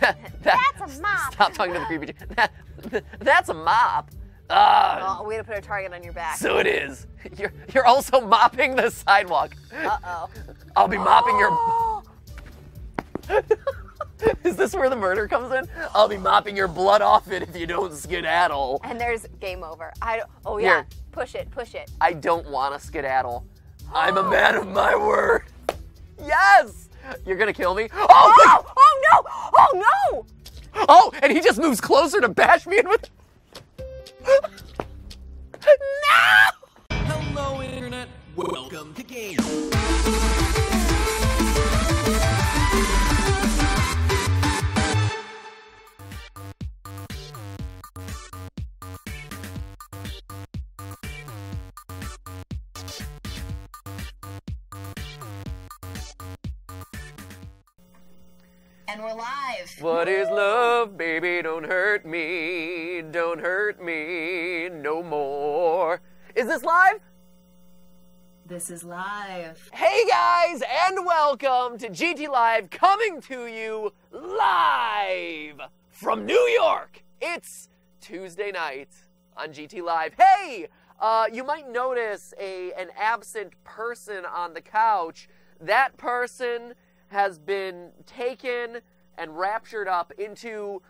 That, That's a mop. Stop talking to the creepy. That, that's a mop. Ah, Oh, way to put a target on your back. so it is. You're you're also mopping the sidewalk. Uh oh. I'll be mopping your. Is this where the murder comes in? I'll be mopping your blood off it if you don't skedaddle. And there's game over. I oh yeah. Here. Push it, push it. I don't want to skedaddle. I'm a man of my word. Yes! You're gonna kill me? Oh, Oh, oh no! Oh no! oh! And he just moves closer to bash me in with. no! Hello, Internet. Welcome to Game. And we're live. What is love, baby? Don't hurt me. Don't hurt me no more. Is this live? This is live. Hey guys, and welcome to GT Live coming to you live from New York. It's Tuesday night on GT Live. Hey, uh, you might notice a an absent person on the couch. That person has been taken and raptured up into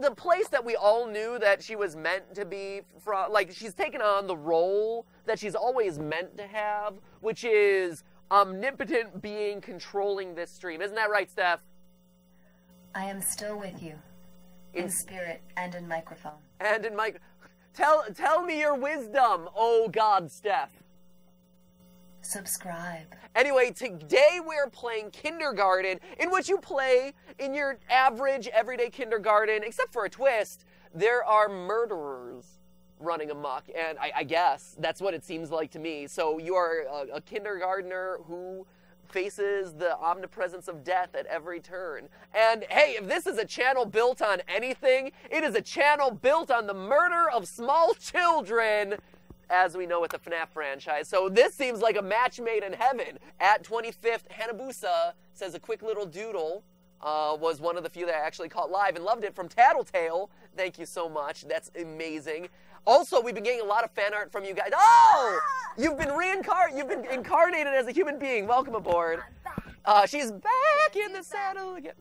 the place that we all knew that she was meant to be from like she's taken on the role that she's always meant to have which is omnipotent being controlling this stream isn't that right steph I am still with you. In In- spirit and in microphone. and in mic. tell tell me your wisdom oh god steph Subscribe. Anyway, today we're playing kindergarten, in which you play in your average everyday kindergarten, except for a twist. There are murderers running amok, and I, I guess that's what it seems like to me. So you are a, a kindergartner who faces the omnipresence of death at every turn. And hey, if this is a channel built on anything, it is a channel built on the murder of small children as we know with the FNAF franchise. So this seems like a match made in heaven. At 25th, Hanabusa says a quick little doodle uh, was one of the few that I actually caught live and loved it from Tattletale. Thank you so much. That's amazing. Also, we've been getting a lot of fan art from you guys. Oh, you've been reincarnated. You've been incarnated as a human being. Welcome aboard. Uh, she's back in the saddle again.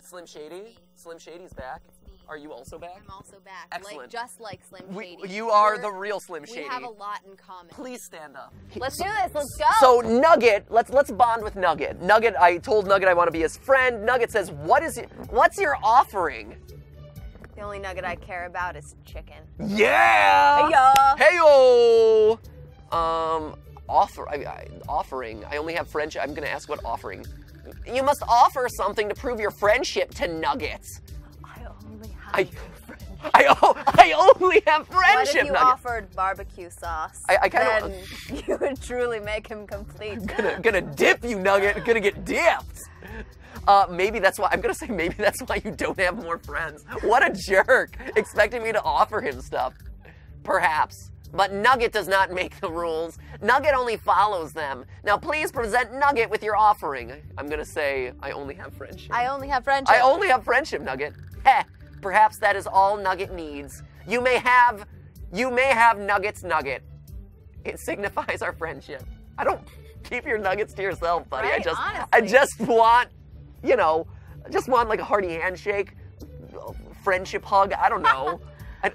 Slim Shady. Slim Shady's back. Are you also back? I'm also back. Excellent. Like just like Slim We- Shady. you are We're- the real Slim Shady. We have a lot in common. Please stand up. Let's do this. Let's go. So Nugget, let's let's bond with Nugget. Nugget, I told Nugget I want to be his friend. Nugget says, "What is it? What's your offering?" the only nugget I care about is chicken. Yeah. Hey yo. Hey Heyo. Um, offer. I, I, offering. I only have friendship. I'm gonna ask what offering. You must offer something to prove your friendship to Nuggets. I only have. I, o- I only have what friendship. if you Nugget. offered barbecue sauce? I- I kinda- Then you would truly make him complete. gonna, gonna dip you, Nugget. Gonna get dipped. Uh, maybe that's why I'm gonna say maybe that's why you don't have more friends. What a jerk! Expecting me to offer him stuff. Perhaps. But Nugget does not make the rules. Nugget only follows them. Now please present Nugget with your offering. I'm gonna say I only have friendship. I only have friendship. I only have friendship, Nugget. Heh, perhaps that is all Nugget needs. You may have, you may have Nugget's Nugget. It signifies our friendship. I don't keep your nuggets to yourself, buddy. I Right? just, I just want, you know, I just want like a hearty handshake, friendship hug. I don't know. I,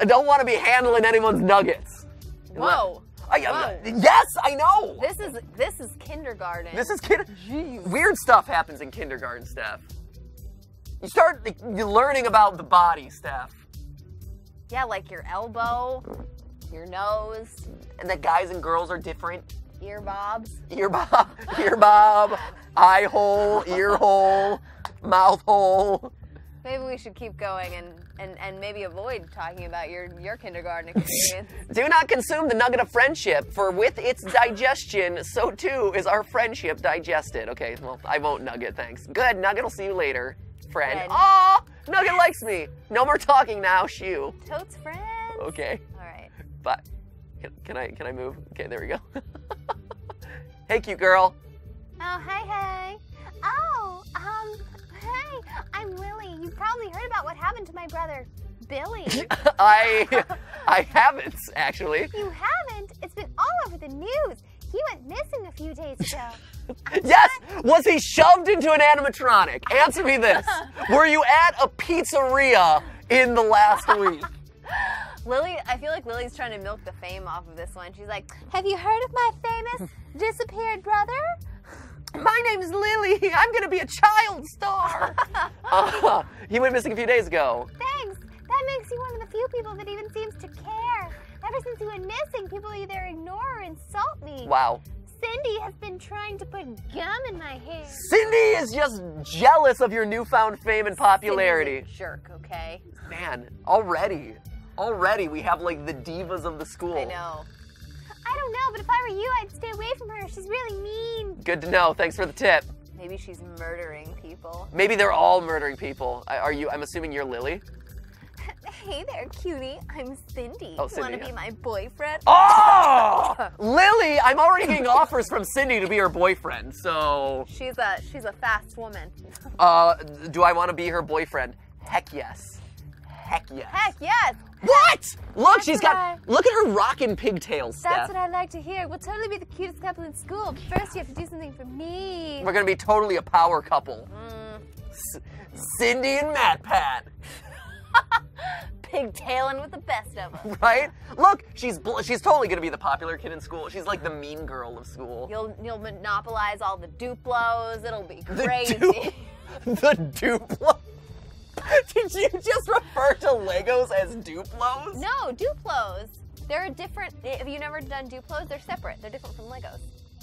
I don't want to be handling anyone's nuggets. Whoa. I, Whoa. yes, I know. This is this is kindergarten. This is kid. Weird stuff happens in kindergarten, Steph. You start like, learning about the body, stuff. yeah, like your elbow, your nose, and that guys and girls are different. ear bobs. Ear bob, ear bob, eye hole, ear hole, mouth hole. Maybe we should keep going and, and, and maybe avoid talking about your, your kindergarten experience. Do not consume the nugget of friendship, for with its digestion, so too is our friendship digested. Okay, well, I won't nugget, thanks. Good, nugget, I'll see you later, friend. Friend. Aw, nugget likes me. No more talking now, shoo. Totes friend. Okay. All right. But can, can I can I move? Okay, there we go. hey, cute girl. Oh, hey, hey. Oh, um, hey. I'm Lily. You probably heard about what happened to my brother, Billy. I I haven't actually. you haven't? It's been all over the news. He went missing a few days ago. Yes! Was he shoved into an animatronic? Answer me this. Were you at a pizzeria in the last week? Lily, I feel like Lily's trying to milk the fame off of this one. She's like, Have you heard of my famous disappeared brother? My name's Lily. I'm gonna be a child star. Uh, he went missing a few days ago. Thanks. That makes you one of the few people that even seems to care. Ever since you went missing, people either ignore or insult me. Wow. Cindy has been trying to put gum in my hair. Cindy is just jealous of your newfound fame and popularity. Cindy's a jerk, okay? Man, already, already we have like the divas of the school. I know. I don't know, but if I were you, I'd stay away from her. She's really mean. Good to know. Thanks for the tip. Maybe she's murdering people. Maybe they're all murdering people. Are you? I'm assuming you're Lily. Hey there, cutie. I'm Cindy. Oh, Cindy. Want to yeah. be my boyfriend? Oh, Lily! I'm already getting offers from Cindy to be her boyfriend. So, She's a she's a fast woman. uh, do I want to be her boyfriend? Heck yes. Heck yes. Heck yes. What? Look, That's she's got. I- Look at her rocking pigtails, That's Steph. what I like to hear. We'll totally be the cutest couple in school. But first, you have to do something for me. We're gonna be totally a power couple. Mm. Cindy and MatPat, Pigtailing with the best of them. right? Look, she's bl- she's totally gonna be the popular kid in school. She's like the mean girl of school. You'll you'll monopolize all the Duplos. It'll be The crazy. Du- the Duplo. Did you just refer to Legos as Duplos? no, Duplos. They're a different. Have you never done Duplos? They're separate. They're different from Legos.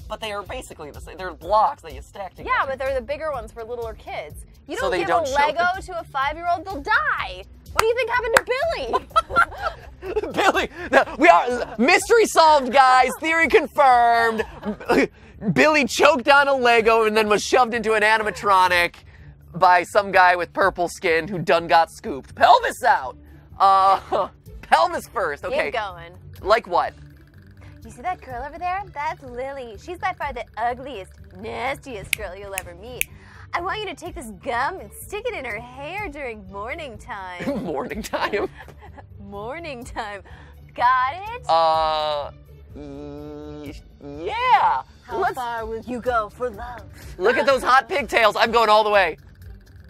But they are basically the same. They're blocks that you stack together. Yeah, but they're the bigger ones for littler kids. You don't they give don't a Lego to a five-year-old; they'll die. What do you think happened to Billy? Billy, no, we are mystery solved, guys. Theory confirmed. Billy choked on a Lego and then was shoved into an animatronic by some guy with purple skin who done got scooped. Pelvis out. Uh, pelvis first. Okay. Keep going. Like what? You see that girl over there? That's Lily. She's by far the ugliest, nastiest girl you'll ever meet. I want you to take this gum and stick it in her hair during morning time. Morning time. morning time. Got it? Uh, yeah. How Let's far will you go for love? look at those hot pigtails. I'm going all the way.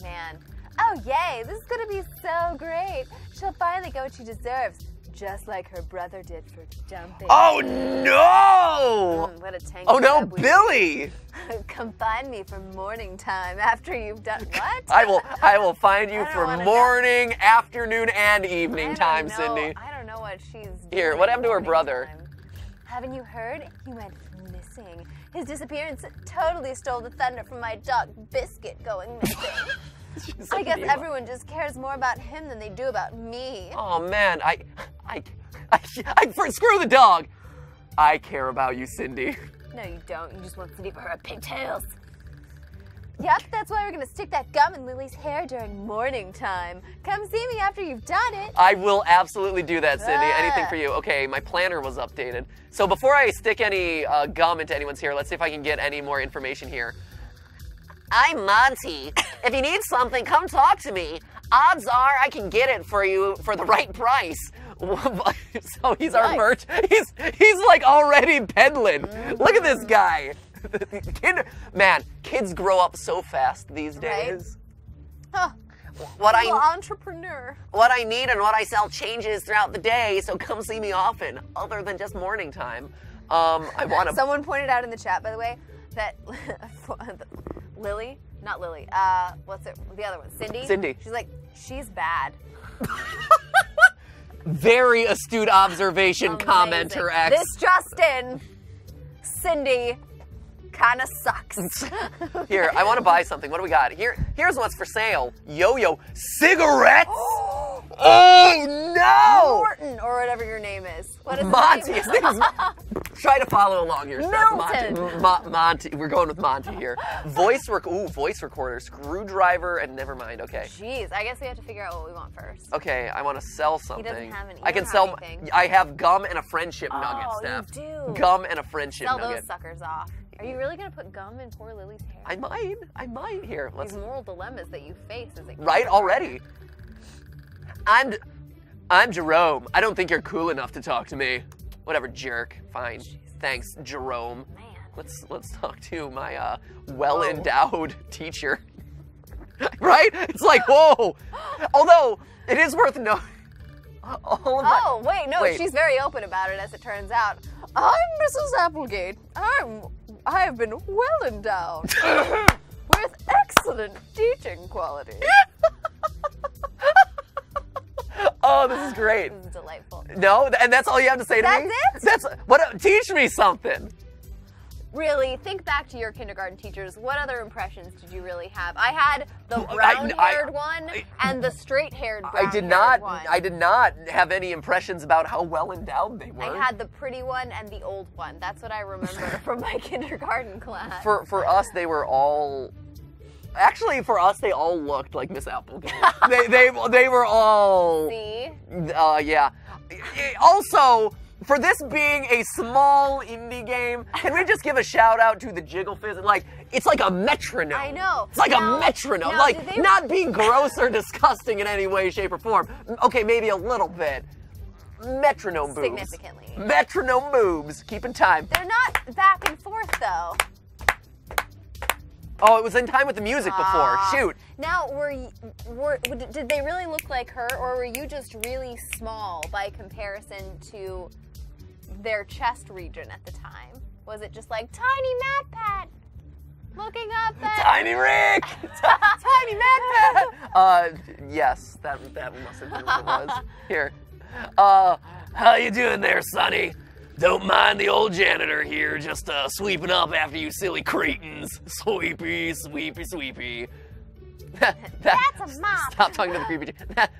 Man. Oh, yay. This is going to be so great. She'll finally get what she deserves, just like her brother did for dumping. Oh no! Mm, what a tank. Oh no, Billy! Come find me for morning time after you've done what? I will I will find you for wanna know. morning, afternoon, and evening time, know- Cindy. I don't know what she's Here, what happened to her brother? time. Haven't you heard? He went missing. His disappearance totally stole the thunder from my dog Biscuit going missing. I guess everyone just cares more about him than they do about me. Oh man, I I I, I for, screw the dog. I care about you, Cindy. No, you don't. You just want Cindy for her pigtails. Yep, that's why we're gonna stick that gum in Lily's hair during morning time. Come see me after you've done it. I will absolutely do that, Cindy. Anything Ah. for you. Okay, my planner was updated. So before I stick any uh, gum into anyone's hair, let's see if I can get any more information here. I'm Monty. If you need something, come talk to me. Odds are I can get it for you for the right price. so he's our Right. merch. He's he's like already peddling. Look at this guy. Kid, man, kids grow up so fast these Right. days. Huh. What I Little entrepreneur. what I need and what I sell changes throughout the day, so come see me often, other than just morning time. Um, I want to. Someone pointed out in the chat, by the way, that Lily, not Lily, uh, what's it? The other one, Cindy. Cindy. She's like, she's bad. Very astute observation, commenter. X. This Justin, Cindy, kind of sucks. Here, I want to buy something. What do we got? Here, here's what's for sale. Yo-yo cigarettes. oh no! Morton, or whatever your name is. What is Monty. His name is. Try to follow along here. Milton. Monty. Mo- Monty. We're going with Monty here. Voice rec. Ooh, voice recorder, screwdriver, and never mind. Okay. Jeez, I guess we have to figure out what we want first. Okay, I want to sell something. He doesn't have any- I can sell. anything. I have gum and a friendship nugget, Oh, you do. Gum and a friendship Sell nugget. those suckers off. Are you really gonna put gum in poor Lily's hair? I might. I might. Here, let's. These moral dilemmas that you face as a Right already. I'm I'm Jerome. I don't think you're cool enough to talk to me. Whatever, jerk. Fine. Thanks, Jerome. Man. Let's let's talk to my uh, well endowed teacher. right? It's like whoa. Although it is worth noting. All of my- Oh, wait, no, Wait. she's very open about it as it turns out. I'm Mrs. Applegate. I'm I have been well endowed with excellent teaching quality. Oh, this is great. This is delightful. No, and that's all you have to say to That's me. it? That's what. Uh, teach me something. Really, think back to your kindergarten teachers. What other impressions did you really have? I had the brown-haired one I- and the straight-haired I did not. one. I did not have any impressions about how well endowed they were. I had the pretty one and the old one. That's what I remember from my kindergarten class. for for us, they were all. Actually, for us, they all looked like Miss Applegate. they they they were all. See? Uh, yeah. Also, for this being a small indie game, can we just give a shout out to the Jiggle Fizz? Like, it's like a metronome. I know. It's like Now- a metronome. now, like, they- not being gross or disgusting in any way, shape, or form. Okay, maybe a little bit. Metronome boobs. Significantly. Metronome boobs. Keeping time. They're not back and forth though. Oh, it was in time with the music before. Ah. Shoot. Now, were, were did they really look like her, or were you just really small by comparison to their chest region at the time? Was it just like tiny MatPat looking up at Tiny Rick. tiny Matt Pat? Uh, yes, that that must have been what it was. Here. Uh, how you doing there, Sonny? Don't mind the old janitor here, just uh, sweeping up after you silly cretins. Sweepy, sweepy, sweepy. That- That's a mop. Stop talking to the creepy. That,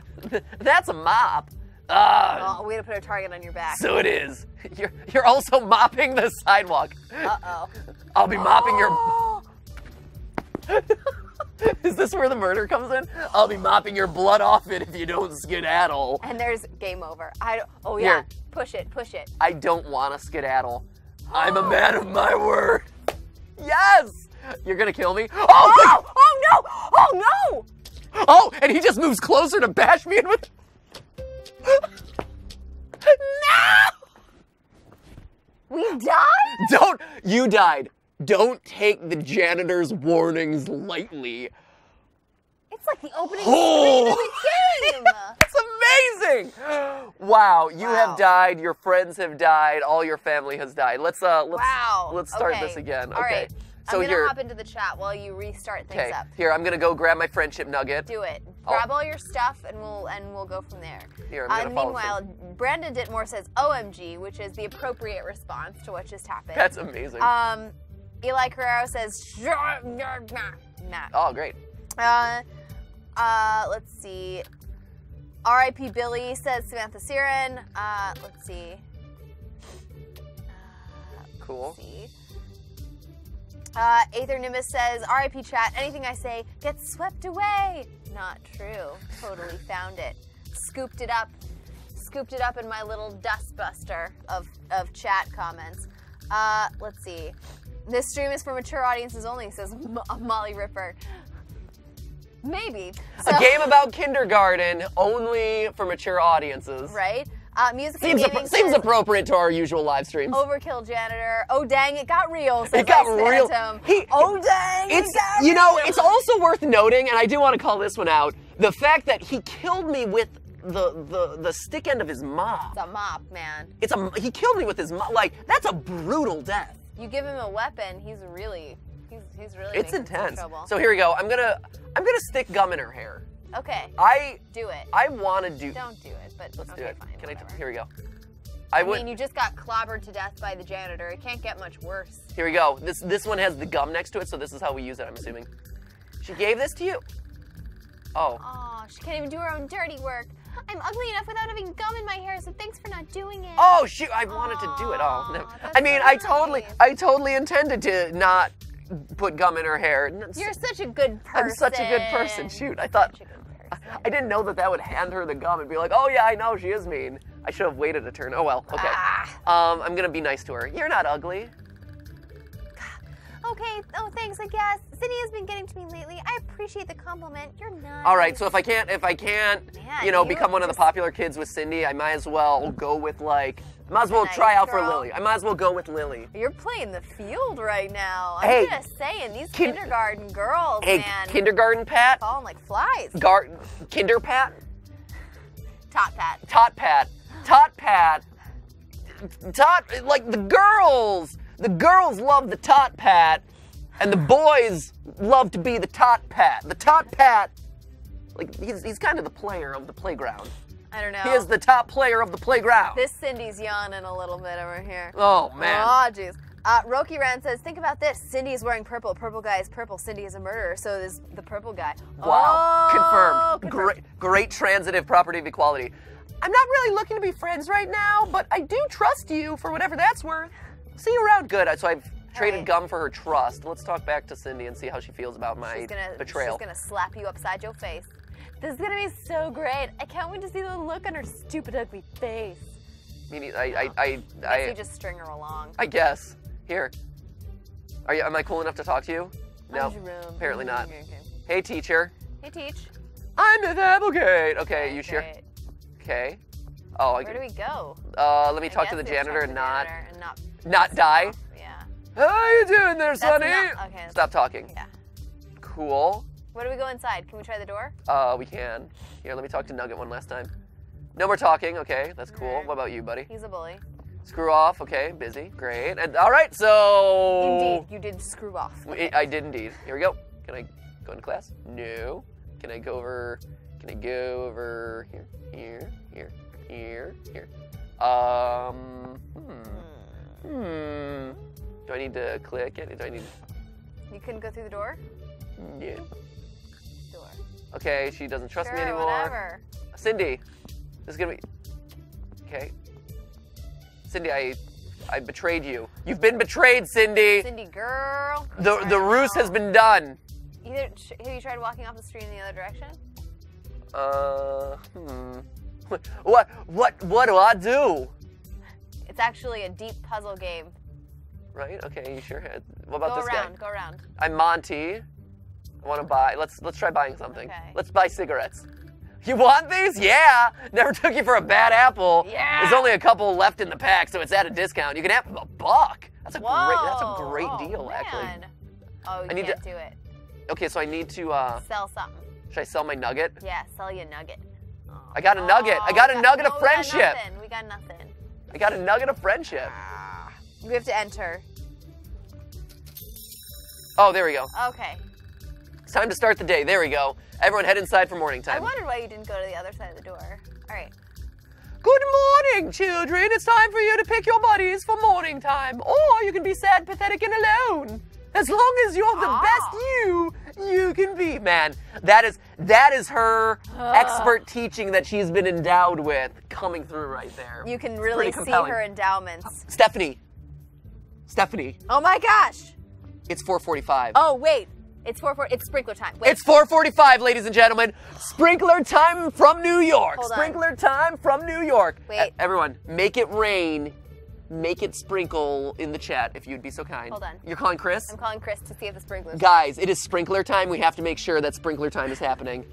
that's a mop. Ah, Oh, way to put a target on your back. so it is. You're you're also mopping the sidewalk. Uh oh. I'll be mopping your. Is this where the murder comes in? I'll be mopping your blood off it if you don't skedaddle. And there's game over. I oh yeah, Here. push it, push it. I don't want to skedaddle. I'm a man of my word. Yes! You're gonna kill me? Oh, Oh, oh no, oh no! oh! And he just moves closer to bash me in with. no! We died? Don't. You died. Don't take the janitor's warnings lightly. It's like the opening Oh. screen of the game. It's amazing! Wow, you Wow. have died, your friends have died, all your family has died. Let's uh let's wow. let's start Okay. this again. All okay. right. So I'm gonna here hop into the chat while you restart things Okay. up. Here, I'm gonna go grab my friendship nugget. Do it. Oh. Grab all your stuff and we'll and we'll go from there. Here, I'm Uh, gonna meanwhile, Brandon Ditmore says OMG, which is the appropriate response to what just happened. That's amazing. um Eli Carrero says Matt. oh great. Uh, uh, let's see. R.I.P. Billy says Samantha Siren. Uh, let's see. Uh, Cool. let's see. Uh, Aether Nimbus says R.I.P. Chat. Anything I say gets swept away. Not true. Totally found it. Scooped it up. Scooped it up in my little dustbuster of of chat comments. Uh, let's see. This stream is for mature audiences only, says Mo- Molly Ripper. Maybe. A game about kindergarten only for mature audiences. Right? Uh, music Seems, appro- seems appropriate to our usual live streams. Overkill janitor. Oh dang, it got real. It got real. He- oh dang, It's it got you know it's also worth noting, and I do want to call this one out. The fact that he killed me with the the the stick end of his mop. It's a mop, man. It's a he killed me with his mop. Like that's a brutal death. You give him a weapon, he's really, he's, he's really. It's intense. So here we go. I'm gonna I'm gonna stick gum in her hair. okay, I do it. I want to do. Don't do it, but Let's okay, do it. fine. Can I? whatever. Here we go. I I would. mean, you just got clobbered to death by the janitor. It can't get much worse. Here we go. This this one has the gum next to it, so this is how we use it. I'm assuming. She gave this to you. Oh. Oh, she can't even do her own dirty work. I'm ugly enough without having gum in my hair, so thanks for not doing it. Oh shoot! I wanted to do it. Oh, no. I mean, I totally. I totally intended to not put gum in her hair. You're such a good person. I'm such a good person. Shoot, I thought, Such a good person. I didn't know that that would hand her the gum and be like, oh yeah, I know she is mean. I should have waited a turn. Oh well. Okay. Ah. Um, I'm gonna be nice to her. You're not ugly. Okay, oh thanks, I guess. Cindy has been getting to me lately. I appreciate the compliment. You're nice. All right, so if I can't, if I can't, Man, you know, you become one of the popular kids with Cindy, I might as well go with like, I might as well Nice try out for. Lily. I might as well go with Lily. You're playing the field right now. I'm Hey, just saying, these kin- kindergarten girls, Hey, man, kindergarten Pat, falling like flies. gar, kinder Pat, Top pat. tot Pat, tot Pat, tot like the girls. The girls love the tot Pat, and the boys love to be the tot Pat. The tot Pat, like he's he's kind of the player of the playground. I don't know. He is the top player of the playground. This Cindy's yawning a little bit over here. Oh man. Oh, jeez. Uh, Roki Ran says, think about this. Cindy is wearing purple. Purple guy is purple. Cindy is a murderer. So is the purple guy. Wow. Oh, confirmed. Great, great transitive property of equality. I'm not really looking to be friends right now, but I do trust you for whatever that's worth. See you around. Good. So I've traded right. gum for her trust. Let's talk back to Cindy and see how she feels about my She's gonna, betrayal. she's gonna slap you upside your face. This is gonna be so great. I can't wait to see the look on her stupid, ugly face. Meaning, I, I, I, Guess I, you just string her along. I guess. Here. Are you? Am I cool enough to talk to you? No. Apparently not. Okay, okay. Hey, teacher. Hey, Teach. I'm Miss Applegate. Okay, you sure? Great. Okay. Oh, I, Where do we go? uh, let me I talk to the janitor talk and to the janitor and not. not die. Yeah. How you doing there, Sonny? not- okay, Stop talking. Yeah. Cool. Where do we go inside? Can we try the door? Uh, we can. Here, let me talk to Nugget one last time. No more talking. Okay, that's cool. What about you, buddy? He's a bully. Screw off. Okay, busy. Great. And all right, so. Indeed, you did screw off. I, I did indeed. Here we go. Can I go into class? No. Can I go over? Can I go over here? Here? Here? Here? Here? Um. Hmm. Hmm. Do I need to click it? Do I need? You couldn't go through the door? Yeah. Door. Okay, she doesn't trust sure, me anymore. whatever. Cindy, this is gonna be. Okay. Cindy, I, I betrayed you. You've been betrayed, Cindy. Cindy, girl. The the ruse has been done. Either have you tried walking off the street in the other direction? Uh, hmm. What what what do I do? It's actually a deep puzzle game. Right? Okay, you sure? had. What about Go this around, guy? go around. go around. I'm Monty. I want to buy. Let's let's try buying something. Okay. Let's buy cigarettes. You want these? Yeah. Never took you for a bad apple. Yeah. There's only a couple left in the pack, so it's at a discount. You can have a buck. That's a Whoa. great. That's a great oh, deal, actually. man. Oh, you I need can't to- do it. Okay, so I need to. uh Sell something. Should I sell my nugget? Yeah, sell you a nugget. Oh. I got a nugget. I got a we nugget of no, we got friendship. nothing. We got nothing. I got a nugget of friendship. We have to enter. Oh, there we go. Okay. It's time to start the day. There we go. Everyone head inside for morning time. I wondered why you didn't go to the other side of the door. All right. Good morning, children. It's time for you to pick your buddies for morning time. Or you can be sad, pathetic, and alone. As long as you're the Ah. best you you can be. Man, that is that is her expert teaching that she's been endowed with coming through right there. You can really see her endowments. Stephanie. Stephanie, Oh my gosh. it's 445. Oh wait. It's four four. It's sprinkler time. Wait. It's 445, ladies and gentlemen. Sprinkler time from New York. Hold on. Sprinkler time from New York. Wait. Everyone, make it rain. Make it sprinkle in the chat if you'd be so kind. Hold on. You're calling Chris? I'm calling Chris to see if the sprinklers. Guys, it is sprinkler time. We have to make sure that sprinkler time is happening.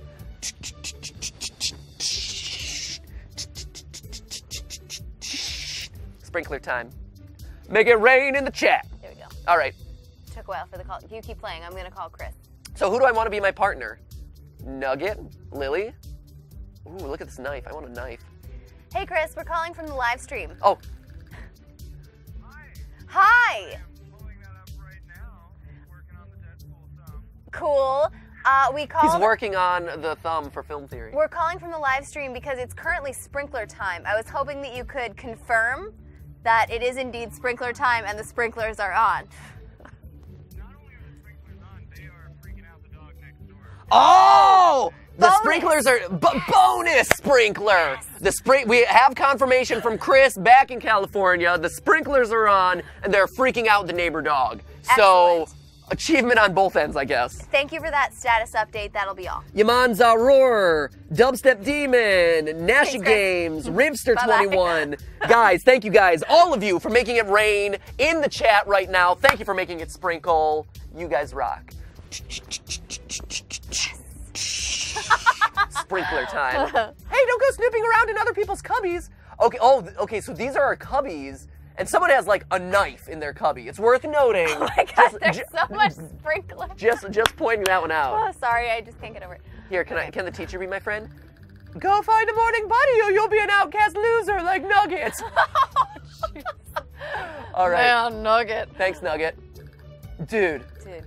Sprinkler time. Make it rain in the chat. There we go. All right. Took a while for the call. You keep playing. I'm gonna call Chris. So who do I want to be my partner? Nugget? Lily? Ooh, look at this knife. I want a knife. Hey Chris, we're calling from the live stream. Oh, thumb. Cool. Uh, we he's working on the thumb for film theory. We're calling from the live stream because it's currently sprinkler time. I was hoping that you could confirm that it is indeed sprinkler time and the sprinklers are on. Not only are the sprinklers on, they are freaking out the dog next door. Oh! The Bonus. sprinklers are b- bonus sprinkler. The spring we have confirmation from Chris back in California. The sprinklers are on and they're freaking out the neighbor dog. So, achievement on both ends, I guess. Thank you for that status update. That'll be all. Yaman Zaror, Dubstep Demon, Nasha Thanks, Games, Rivster21. guys, thank you guys, all of you, for making it rain in the chat right now. Thank you for making it sprinkle. You guys rock. Sprinkler time. hey, don't go snooping around in other people's cubbies. Okay, oh, okay, so these are our cubbies, and someone has like a knife in their cubby. It's worth noting. Oh my god, Just- there's ju- so much sprinkler. Just, just pointing that one out. Oh, sorry, I just can't get over it. Here, can I? Can the teacher be my friend? Go find a morning buddy, or you'll be an outcast loser like Nuggets. All right. Nugget. Thanks, Nugget. Dude, Dude.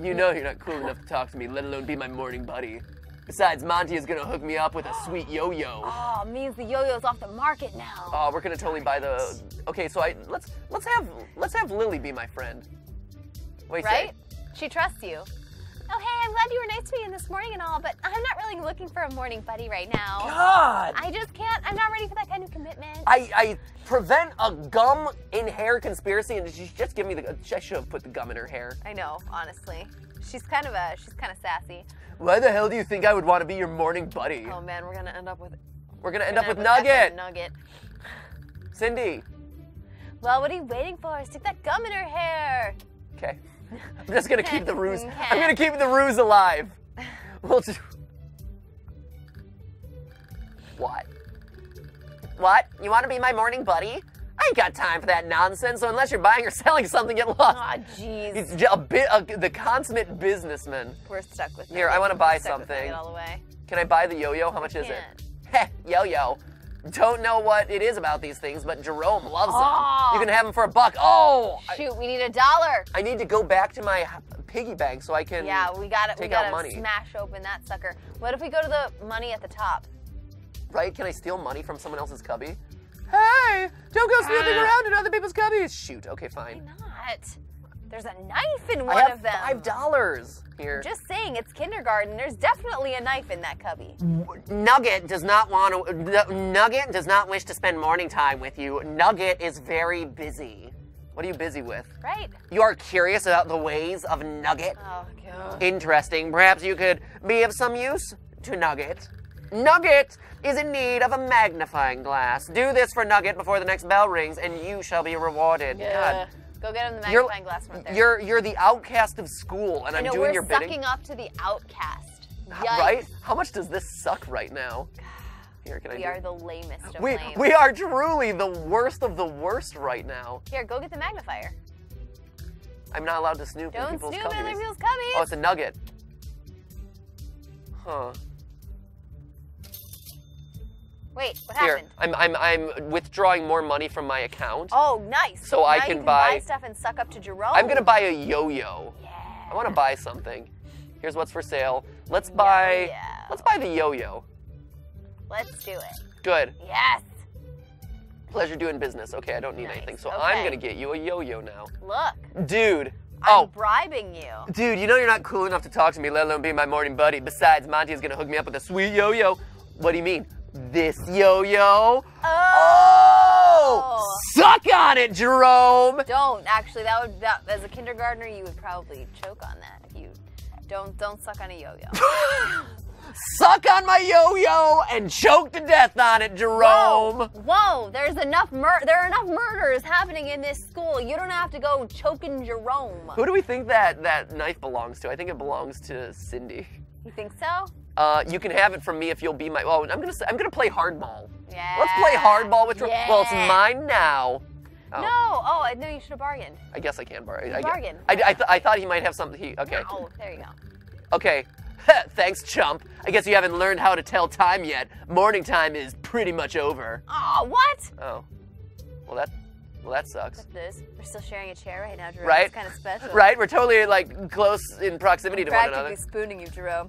you know you're not cool enough to talk to me, let alone be my morning buddy. Besides, Monty is gonna hook me up with a sweet yo-yo. Oh, means the yo-yo's off the market now. Oh, we're gonna totally buy the. Okay, so I let's let's have let's have Lily be my friend. Wait, right? say? She trusts you. Oh, hey, I'm glad you were nice to me this morning and all, but I'm not really looking for a morning buddy right now. God. I just can't. I'm not ready for that kind of commitment. I, I prevent a gum in hair conspiracy, and she just give me the. I should have put the gum in her hair. I know, honestly. She's kind of a. She's kind of sassy. Why the hell do you think I would want to be your morning buddy? Oh man, we're gonna end up with. We're gonna end gonna up with effing Nugget. Nugget. Cindy. Well, what are you waiting for? Stick that gum in her hair. Okay. I'm just gonna keep the ruse. I'm gonna keep the ruse alive. We'll just. What? What? You want to be my morning buddy? I ain't got time for that nonsense. So unless you're buying or selling something, get lost. Aw, jeez. He's a bit a, the consummate businessman. We're stuck with. Here. I wanna buy We're stuck with something. All the way. Can I buy the yo-yo? How much is it? can't. Heh, yo-yo. Don't know what it is about these things, but Jerome loves Oh. them. You can have them for a buck. Oh, I, Shoot, we need a dollar. I need to go back to my piggy bank so I can. Yeah, we got it. Take out gotta money. smash open that sucker. What if we go to the money at the top? Right? Can I steal money from someone else's cubby? Hey, don't go snooping Ah. around in other people's cubbies. Shoot. Okay, fine. Why fine. not? There's a knife in one I have of them. five dollars here. Just saying, it's kindergarten. There's definitely a knife in that cubby. Nugget does not want to. Nugget does not wish to spend morning time with you. Nugget is very busy. What are you busy with? Right? You are curious about the ways of Nugget. Oh, God. Interesting. Perhaps you could be of some use to Nugget. Nugget is in need of a magnifying glass. Do this for Nugget before the next bell rings, and you shall be rewarded. Yeah. Go get him the You're, magnifying glass from there. you're you're the outcast of school, and I I'm know doing we're your sucking up to the outcast. Yikes. Right? How much does this suck right now? Here, can I? We are the lamest of we lame. we are truly the worst of the worst right now. Here, go get the magnifier. I'm not allowed to snoop in Don't people's snoop in other people's cubbies. Oh, it's a nugget. Huh. Wait, what Here, happened? I'm I'm I'm withdrawing more money from my account. Oh, nice. So I Now can you buy- stuff and suck up to Jerome. I'm gonna buy a yo-yo. Yeah. I want to buy something. Here's what's for sale. Let's buy. yeah. Let's buy the yo-yo. Let's do it. Good. Yes. Pleasure doing business. Okay, I don't need Nice, anything, so I'm gonna get you a yo-yo now, Look. dude. I'm Oh, bribing you. dude, you know you're not cool enough to talk to me, let alone be my morning buddy. Besides, Monty is gonna hook me up with a sweet yo-yo. What do you mean? This yo-yo? Oh! oh! Suck on it, Jerome! Don't actually. That would that as a kindergartner, you would probably choke on that if you don't don't suck on a yo-yo. Suck on my yo-yo and choke to death on it, Jerome. Whoa, whoa! There's enough mur- There are enough murders happening in this school. You don't have to go choking Jerome. Who do we think that that knife belongs to? I think it belongs to Cindy. You think so? Uh, you can have it from me if you'll be my. Oh, I'm gonna. I'm gonna play hardball. Yeah. Let's play hardball with. Jer- Well, it's mine now. Oh, No. Oh, I know you should have bargained. I guess I can borrow. I, bargain. I, I, th- I thought he might have something. He okay. Oh, there you go. Okay. Thanks, chump. I guess you haven't learned how to tell time yet. Morning time is pretty much over. Oh, what? Oh. Well, that. Well, that sucks. This. We're still sharing a chair right now, Jerome. Right? It's kind of special. Right? We're totally like close in proximity to one another. Practically spooning you, Jerome.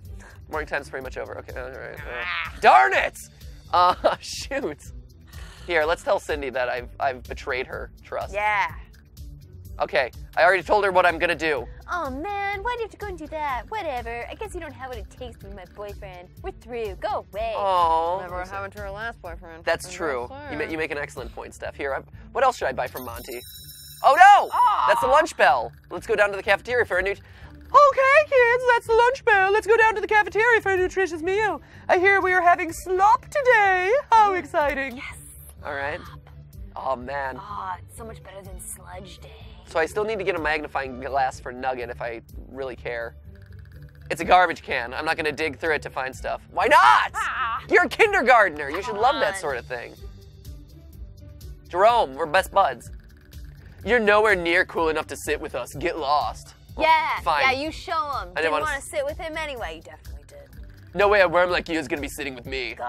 Morning time's pretty much over. Okay. All right. uh, darn it! Uh, shoot. Here, let's tell Cindy that I've I've betrayed her trust. Yeah. Okay. I already told her what I'm gonna do. Oh man, why do you have to go and do that? Whatever. I guess you don't have what it takes to be my boyfriend. We're through. Go away. Oh. happened to her last boyfriend. That's true. You, ma- you make an excellent point, Steph. Here, I, what else should I buy from Monty? Oh no! Aw. That's the lunch bell. Let's go down to the cafeteria for a new. Okay, kids, that's the lunch bell. Let's go down to the cafeteria for a nutritious meal. I hear we are having slop today. How exciting! Yes. All right. Oh man. Ah, it's so much better than sludge day. So I still need to get a magnifying glass for Nugget if I really care. It's a garbage can. I'm not gonna dig through it to find stuff. Why not? Ah. You're a kindergartner. You should Come love that sort of thing. Jerome, we're best buds. You're nowhere near cool enough to sit with us. Get lost. Yeah, fine. yeah, you show him. didn't Didn't wanna s- sit with him anyway. You definitely did. No way a worm like you is gonna be sitting with me. What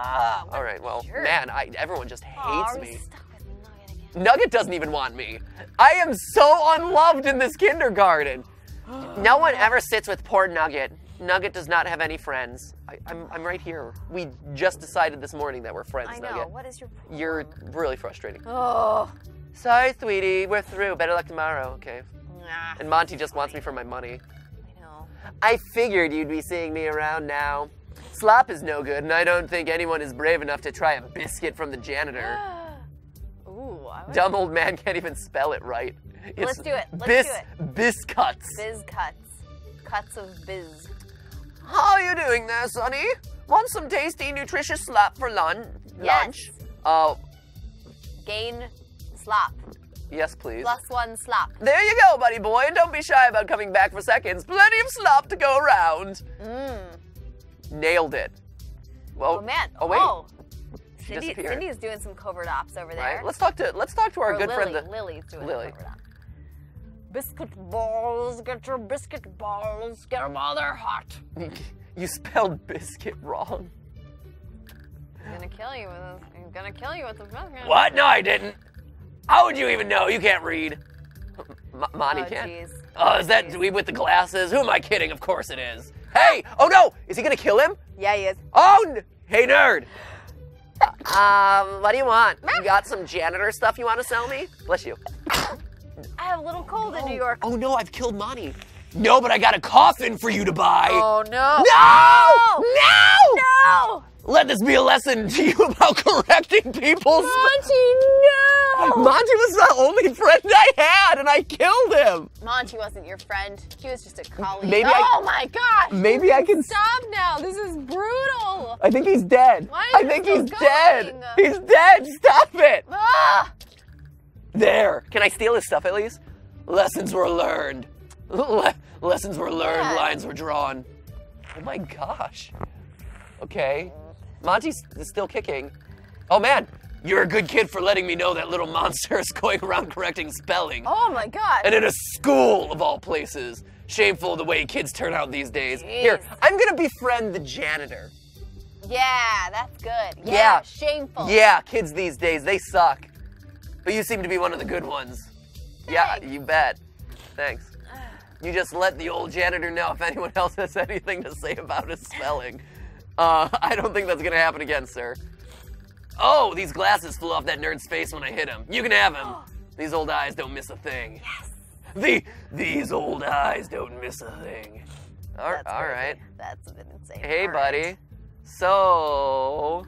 All well, jerk. man, I, everyone just hates me. Nugget? Nugget doesn't even want me. I am so unloved in this kindergarten. No one ever sits with poor Nugget. Nugget does not have any friends. I, I'm, I'm right here. We just decided this morning that we're friends, I know. Nugget. What is your problem? You're really frustrating. Oh. Sorry, sweetie. We're through. Better luck tomorrow. Okay. Nah, And Monty just wants me for my money. I know. I figured you'd be seeing me around now. Slop is no good, and I don't think anyone is brave enough to try a biscuit from the janitor. Ooh, I would Dumb old man can't even spell it right. Let's do it. Let's bis, do it. Biscuits. biz cuts. Cuts of biz. How are you doing there, Sonny? Want some tasty, nutritious slop for lun- Yes. lunch? Uh, Gain slop. Yes, please. Plus one slop. There you go, buddy boy, don't be shy about coming back for seconds. Plenty of slop to go around. Mmm. Nailed it. Well, Oh man. Oh wait. Oh. Cindy. Cindy's doing some covert ops over there. Right. Let's talk to let's talk to our Or good Lily. friend. The, Lily's doing Lily. covert op. Biscuit balls, get your biscuit balls, get them while they're hot. you spelled biscuit wrong. I'm gonna kill you with this. I'm gonna kill you with the biscuit. What? No, I didn't. How would you even know? You can't read. M- Monty Oh can't. jeez. Oh, is that dweeb with the glasses? Who am I kidding? Of course it is. Hey! Oh no! Is he gonna kill him? Yeah, he is. Oh! n- Hey, nerd! Um, what do you want? You got some janitor stuff you want to sell me? Bless you. I have a little cold in New York. Oh no, I've killed Monty. No, but I got a coffin for you to buy. Oh no. No! No! No! Let this be a lesson to you about correcting people's. Monty, no! Monty was the only friend I had, and I killed him. Monty wasn't your friend. He was just a colleague. Maybe I- oh my gosh! Maybe I can. Stop now. This is brutal. I think he's dead. Why I think he's dead. He's dead. Stop it. Ah! There. Can I steal his stuff at least? Lessons were learned. Le- lessons were learned. Yeah. Lines were drawn. Oh my gosh. Okay. Monty's still kicking. Oh man, you're a good kid for letting me know that little monster is going around correcting spelling. Oh my god. And in a school of all places. Shameful the way kids turn out these days. Here, I'm gonna befriend the janitor. Yeah, that's good. Yeah, Yeah. shameful. Yeah, kids these days, they suck. But you seem to be one of the good ones. Yeah, you bet. Thanks. You just let the old janitor know if anyone else has anything to say about his spelling. Uh, I don't think that's gonna happen again, sir. Oh, these glasses flew off that nerd's face when I hit him. You can have him. These old eyes don't miss a thing. Yes. The these old eyes don't miss a thing. All, That's all right. That's a insane. Hey, All right. buddy. So,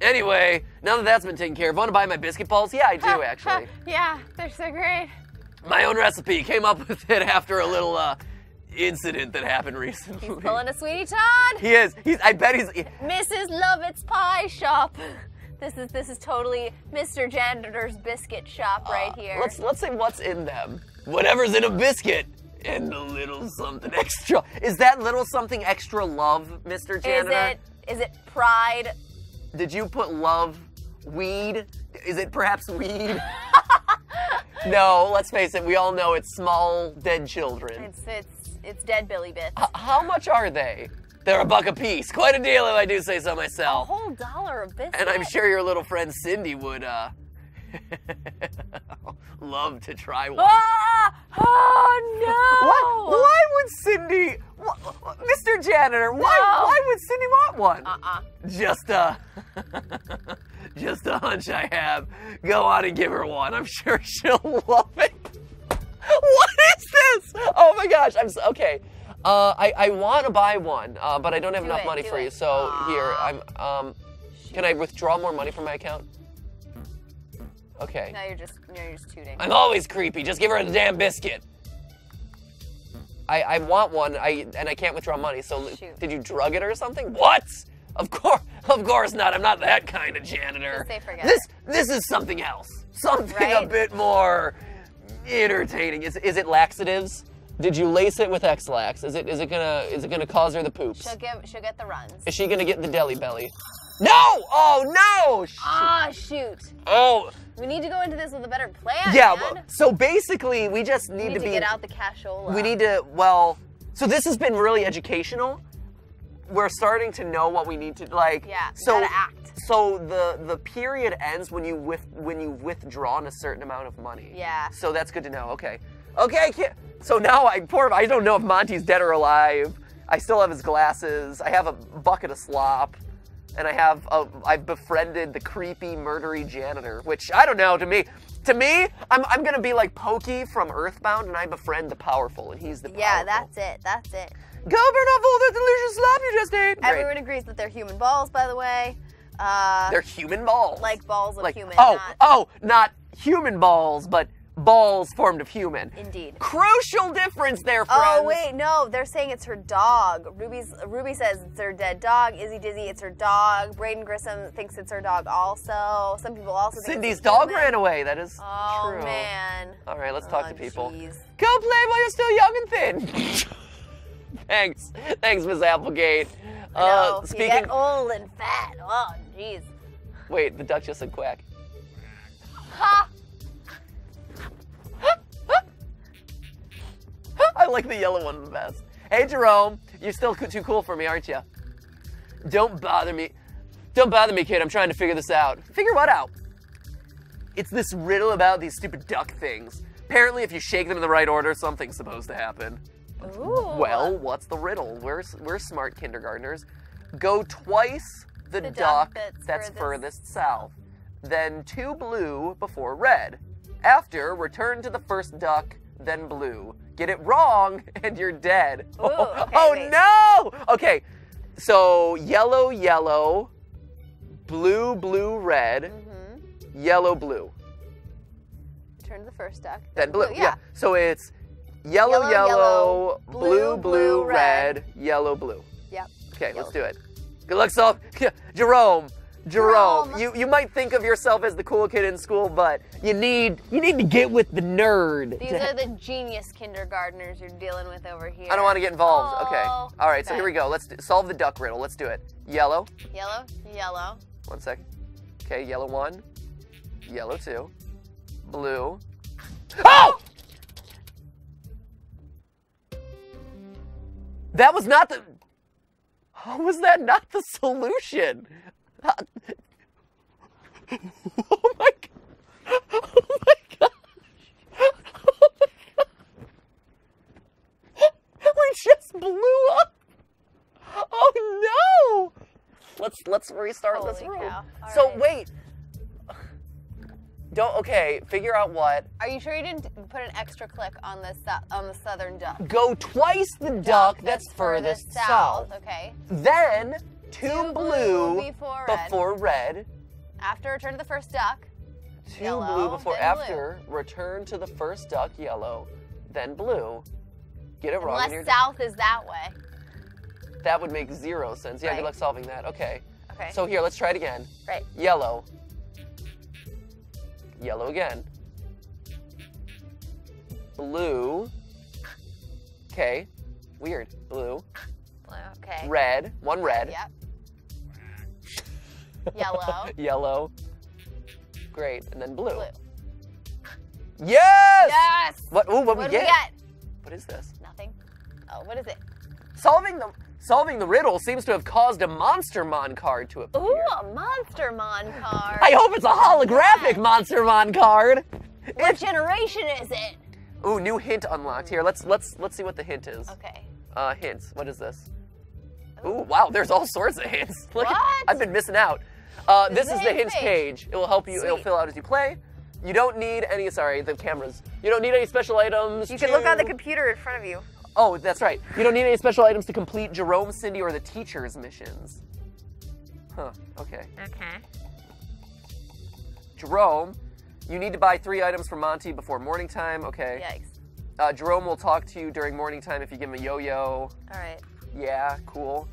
anyway, now that that's been taken care of, want to buy my biscuit balls? Yeah, I do actually. yeah, they're so great. My own recipe. Came up with it after a little uh, incident that happened recently. He's Pulling a Sweeney Todd. he is. He's. I bet he's. Mrs. Lovett's Pie Shop. This is this is totally Mr. Janitor's biscuit shop right here. Uh, Let's let's say what's in them. Whatever's in a biscuit. And a little something extra. Is that little something extra love, Mr. Janitor? Is it is it pride? Did you put love weed? Is it perhaps weed? no, let's face it, we all know it's small dead children. It's it's it's dead Billy bits. H- how much are they? They're a buck a piece. Quite a deal if I do say so myself. a whole dollar of biscuit. And I'm sure your little friend Cindy would uh love to try one. Ah! Oh no! Why, why would Cindy, wh- Mr. Janitor, why, No. why would Cindy want one? Uh-uh. Just a, just a hunch I have. Go on and give her one. I'm sure she'll love it. What is this? Oh my gosh! I'm so, okay. Uh, I I want to buy one, uh, but I don't have Do enough it, money for you. it. So here, I'm. Um, can I withdraw more money from my account? Okay. Now you're just now you're just tooting. I'm always creepy. Just give her a damn biscuit. I, I want one. I and I can't withdraw money. So Shoot. did you drug it or something? What? Of course, of course not. I'm not that kind of janitor. Just say forget this this is something else. Something a bit more entertaining. Is is it laxatives? Did you lace it with Ex-Lax? Is it is it gonna is it gonna cause her the poops? She'll give she'll get the runs. Is she gonna get the Delhi belly? No! Oh no! Sh- Ah shoot. Oh We need to go into this with a better plan. yeah. Well, so basically, we just need, we need to to be get out the cashola. We need to, well, so this has been really educational. We're starting to know what we need to like. Yeah, So. So the the period ends when you with when you've withdrawn a certain amount of money. Yeah. So that's good to know. Okay. Okay. So now I poor I don't know if Monty's dead or alive. I still have his glasses. I have a bucket of slop. And I have a, I've befriended the creepy murdery janitor, which I don't know. To me, to me, I'm, I'm gonna be like Pokey from Earthbound, and I befriend the powerful, and he's the Yeah, powerful. that's it. That's it. Go burn off all the delicious slop you just ate. Great. Everyone agrees that they're human balls, by the way. Uh, They're human balls. like balls of like human. oh not- oh not human balls, but balls formed of human. Indeed. Crucial difference there, friends. Oh wait, no, they're saying it's her dog. Ruby's Ruby says it's her dead dog. Izzy Dizzy, it's her dog. Braden Grissom thinks it's her dog also. Some people also think Cindy's dog human. ran away. That is Oh true. man. All right, let's talk Oh, to people. jeez. Go play while you're still young and thin. Thanks, thanks, Miss Applegate. No, Uh, you get old and fat. Oh jeez. Wait, the duck just said quack. Ha! I like the yellow one the best. Hey, Jerome, you're still too cool for me, aren't you? Don't bother me. Don't bother me, kid. I'm trying to figure this out. Figure what out? It's this riddle about these stupid duck things. Apparently, if you shake them in the right order, something's supposed to happen. Ooh. Well, what's the riddle? We're, we're smart kindergartners. Go twice the, The duck, duck that's that's furthest furthest south. Then two blue before red. After, return to the first duck, then blue. Get it wrong, and you're dead. Ooh, okay, oh no! Okay, so yellow, yellow, blue, blue, red, Mm-hmm. yellow, blue, Turn to the first duck. then blue. Yeah. So it's yellow, Yellow, yellow, blue, blue, blue, blue, red, yellow, blue. Yep. Okay, Yellow. let's do it. Good luck, solve. Jerome. Jerome, Jerome. you, you might think of yourself as the cool kid in school, but you need you need to get with the nerd. These are the genius kindergartners you're dealing with over here. I don't want to get involved. okay. Oh, All right. So here we go. Let's do, solve the duck riddle. Let's do it. Yellow. Yellow, yellow. One second. Okay. Yellow one. Yellow two. Blue. Oh! That was not the. How was that not the solution? Oh my god! Oh my god! Oh my god! We just blew up! Oh no! Let's let's restart this Holy room. cow. So right. wait. Don't okay. Figure out what. Are you sure you didn't put an extra click on the on the southern duck? Go twice the duck, that's, furthest, south. Okay. Then two, Two blue, blue before red. before red. After return to the first duck. Two Yellow, blue before then blue. after. Return to the first duck, yellow, then blue. Get it wrong. Unless south is that way. That would make zero sense. Yeah, Right. good luck solving that. Okay. Okay. So here, let's try it again. right. Yellow. Yellow again. Blue. Okay. Weird. Blue. Blue, Okay. Red. One red. Yep. Yellow. Yellow. Great. And then blue. Blue. Yes! Yes. What? Ooh, what, What we get? we get? What is this? Nothing. Oh, what is it? Solving the solving the riddle seems to have caused a Monstermon card to appear. Ooh, a Monstermon card. I hope it's a holographic Monstermon card. What generation is it? Ooh, new hint unlocked. Here, let's let's let's see what the hint is. Okay. Uh, hints. What is this? Ooh, wow. There's all sorts of hints. Look, at- What? I've been missing out. Uh, This this is the hints hints page. It will help you. It'll fill out as you play. You don't need any. Sorry, the cameras. You don't need any special items. You can look on the computer in front of you. Oh, that's right. You don't need any special items to complete Jerome, Cindy, or the teacher's missions. Huh. Okay. Okay. Jerome, You need to buy three items from Monty before morning time. Okay. Yikes. Uh, Jerome will talk to you during morning time if you give him a yo-yo. All right. Yeah, cool.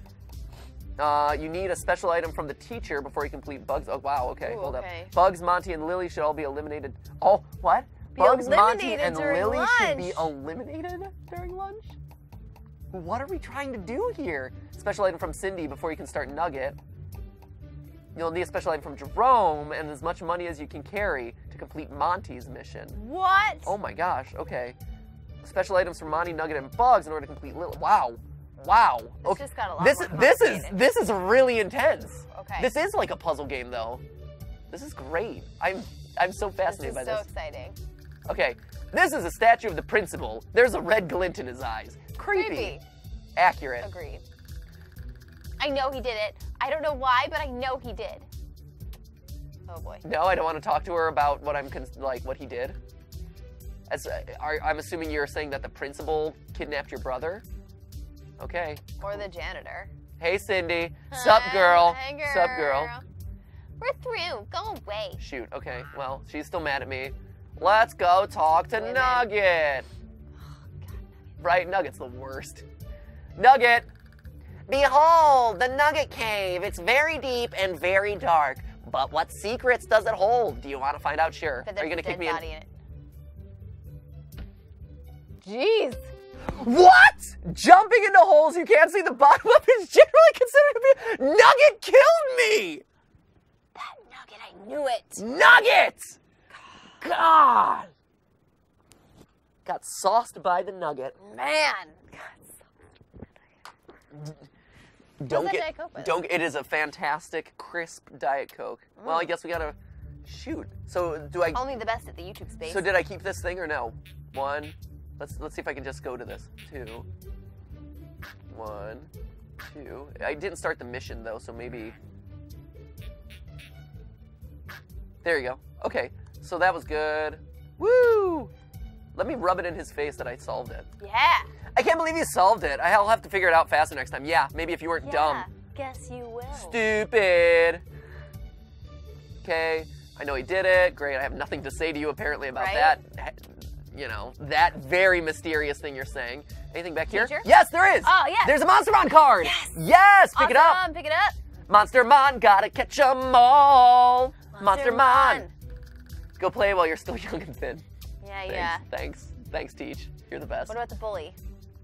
Uh, you need a special item from the teacher before you complete Bugs. Oh wow, okay, Ooh, hold okay. up. Bugs, Monty, and Lily should all be eliminated. Oh, what? Bugs, Monty, and Lily should be eliminated during lunch. What are we trying to do here? Special item from Cindy before you can start Nugget. You'll need a special item from Jerome and as much money as you can carry to complete Monty's mission. What? Oh my gosh, okay. Special items from Monty, Nugget, and Bugs in order to complete Lily. Wow. Wow. This okay. just got a lot this, this is this is really intense. Okay. This is like a puzzle game though. This is great. I'm I'm so fascinated is by so this. exciting. Okay. This is a statue of the principal. There's a red glint in his eyes. Creepy. Creepy. Accurate. Agreed. I know he did it. I don't know why, but I know he did. Oh boy. No, I don't want to talk to her about what I'm like what he did. As uh, are, I'm assuming you're saying that the principal kidnapped your brother. Okay. Or the janitor. Hey Cindy. Sup girl. Hey, Sup girl. We're through. Go away. Shoot. Okay. Well, she's still mad at me. Let's go talk to. Nugget. Right? Nugget's the worst. Nugget. Behold, the Nugget Cave. It's very deep and very dark. But what secrets does it hold? Do you want to find out? Sure. Are you gonna kick me in? in it. Jeez. What? Jumping into holes you can't see the bottom of is generally considered to be. Nugget killed me. That nugget, I knew it. Nugget! God! Got sauced by the nugget. Man. Don't get. Don't. It is a fantastic, crisp Diet Coke. Well, I mm. guess we gotta shoot. So do I? Only the best at the YouTube space. So did I keep this thing or no? One. Let's let's see if I can just go to this. Two. One. Two. I didn't start the mission though, so maybe. There you go. Okay. So that was good. Woo! Let me rub it in his face that I solved it. yeah. I can't believe you solved it. I'll have to figure it out faster next time. Yeah, maybe if you weren't Yeah. dumb. Guess you will. Stupid. Okay, I know he did it. Great. I have nothing to say to you apparently about Right? that. You know, that very mysterious thing you're saying. Anything back here? Teacher? Yes, there is. Oh, yes. There's a Monstermon card. Yes. Yes, pick it up. Awesome, Pick it up. Monstermon, gotta catch 'em all. Monstermon. Monstermon. Go play while you're still young and thin. Yeah, Thanks. yeah. Thanks. Thanks, Teach. You're the best. What about the bully?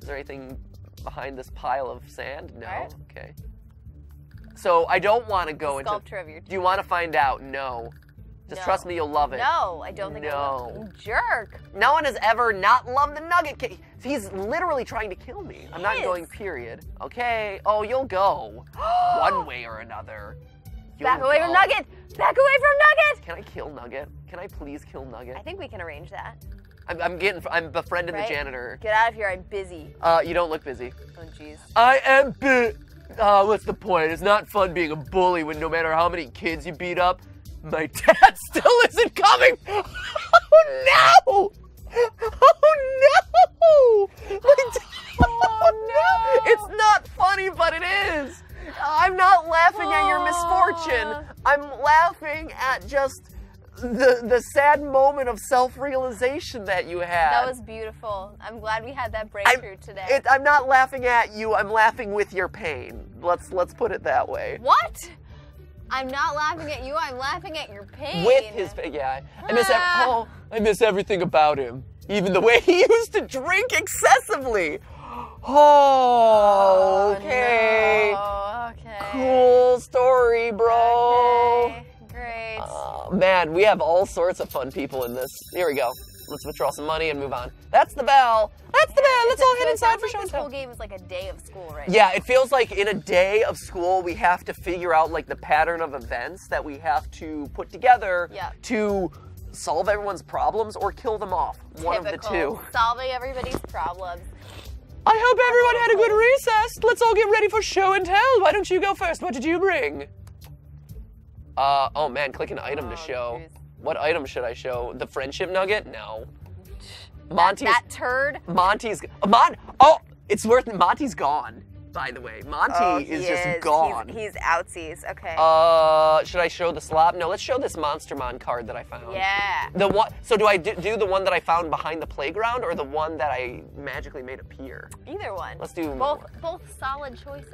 Is there anything behind this pile of sand? No. Alright. Okay. So I don't want to go into. Sculpture of your Do you want to find out? No. Just No. trust me, you'll love it. No, I don't think I No. will. You jerk. No one has ever not loved the Nugget Cave. He's literally trying to kill me. I'm not Yes. going. Period. Okay. Oh, you'll go. One way or another. Back away from. Nugget. Back away from Nugget. Can I kill Nugget? Can I please kill Nugget? I think we can arrange that. I'm, I'm getting. I'm befriending Right? the janitor. Get out of here. I'm busy. Uh, you don't look busy. Oh, jeez. I am bi- uh, what's the point? It's not fun being a bully when no matter how many kids you beat up, my dad still isn't coming. Oh no! Oh no! My dad- oh no! It's not funny, but it is. I'm not laughing at your misfortune. I'm laughing at just the the sad moment of self-realization that you had. That was beautiful. I'm glad we had that breakthrough today. It, I'm not laughing at you. I'm laughing with your pain. Let's let's put it that way. what? I'm not laughing at you. I'm laughing at your pain. With his pain, yeah. I miss. oh, I miss everything about him. Even the way he used to drink excessively. Oh, oh, okay. No. Okay. Cool story, bro. Okay. Great. Oh, man, we have all sorts of fun people in this. Here we go. Let's withdraw some money and move on. That's the bell. That's the bell. Let's all head inside for like show and This whole game is like a day of school right Yeah, it feels like in a day of school we have to figure out like the pattern of events that we have to put together Yeah. to solve everyone's problems or kill them off. One of the two. Solving everybody's problems. I hope everyone had a good recess. Let's all get ready for show and tell. Why don't you go first? What did you bring? Uh oh man, click an item to Oh, show. jeez. What item should I show? The friendship nugget? No. Monty's That turd. Monty's Mon Oh, it's worth Monty's gone. By the way. Monty Oh, is he just gone. He's, he's outsies. Okay. uh, should I show the slop? No, let's show this Monstermon card that I found. yeah. The one. So do I do, do the one that I found behind the playground, or the one that I magically made appear? Either one. Let's do both. Both solid choices.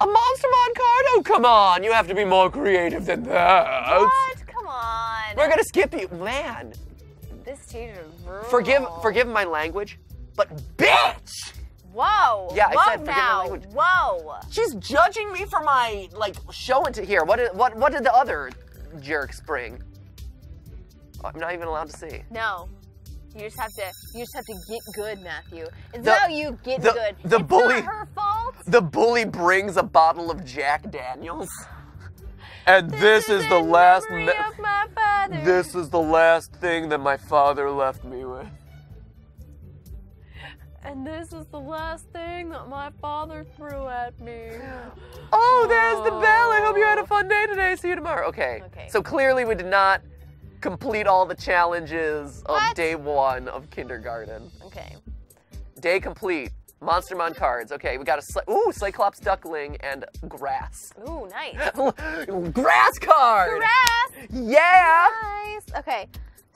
A Monstermon card? Oh, come on! You have to be more creative than that. What? Come on. We're gonna skip you, man. This teacher. Forgive, forgive my language, but bitch! Whoa. Yeah, I Whoa said forgive my now. language. Whoa. She's judging me for my like show it to here. What did what what did the other jerks bring? I'm not even allowed to see. No. You just have to. You just have to get good, Matthew. It's The- you get the- good. the it's bully- her fault. The bully brings a bottle of Jack Daniels. And this, is, the last me- of my father. This is the last thing that my father left me with. And this is the last thing that my father threw at me. Oh, there's the bell. I hope you had a oh. fun day today. See you tomorrow. Okay. Okay. So clearly we did not complete all the challenges of What? day one of kindergarten. Okay. Day complete. Monstermon cards. Okay, we got a Cy- ooh Cyclops duckling and grass. Ooh, nice. grass card. Grass. Yeah. Nice. Okay.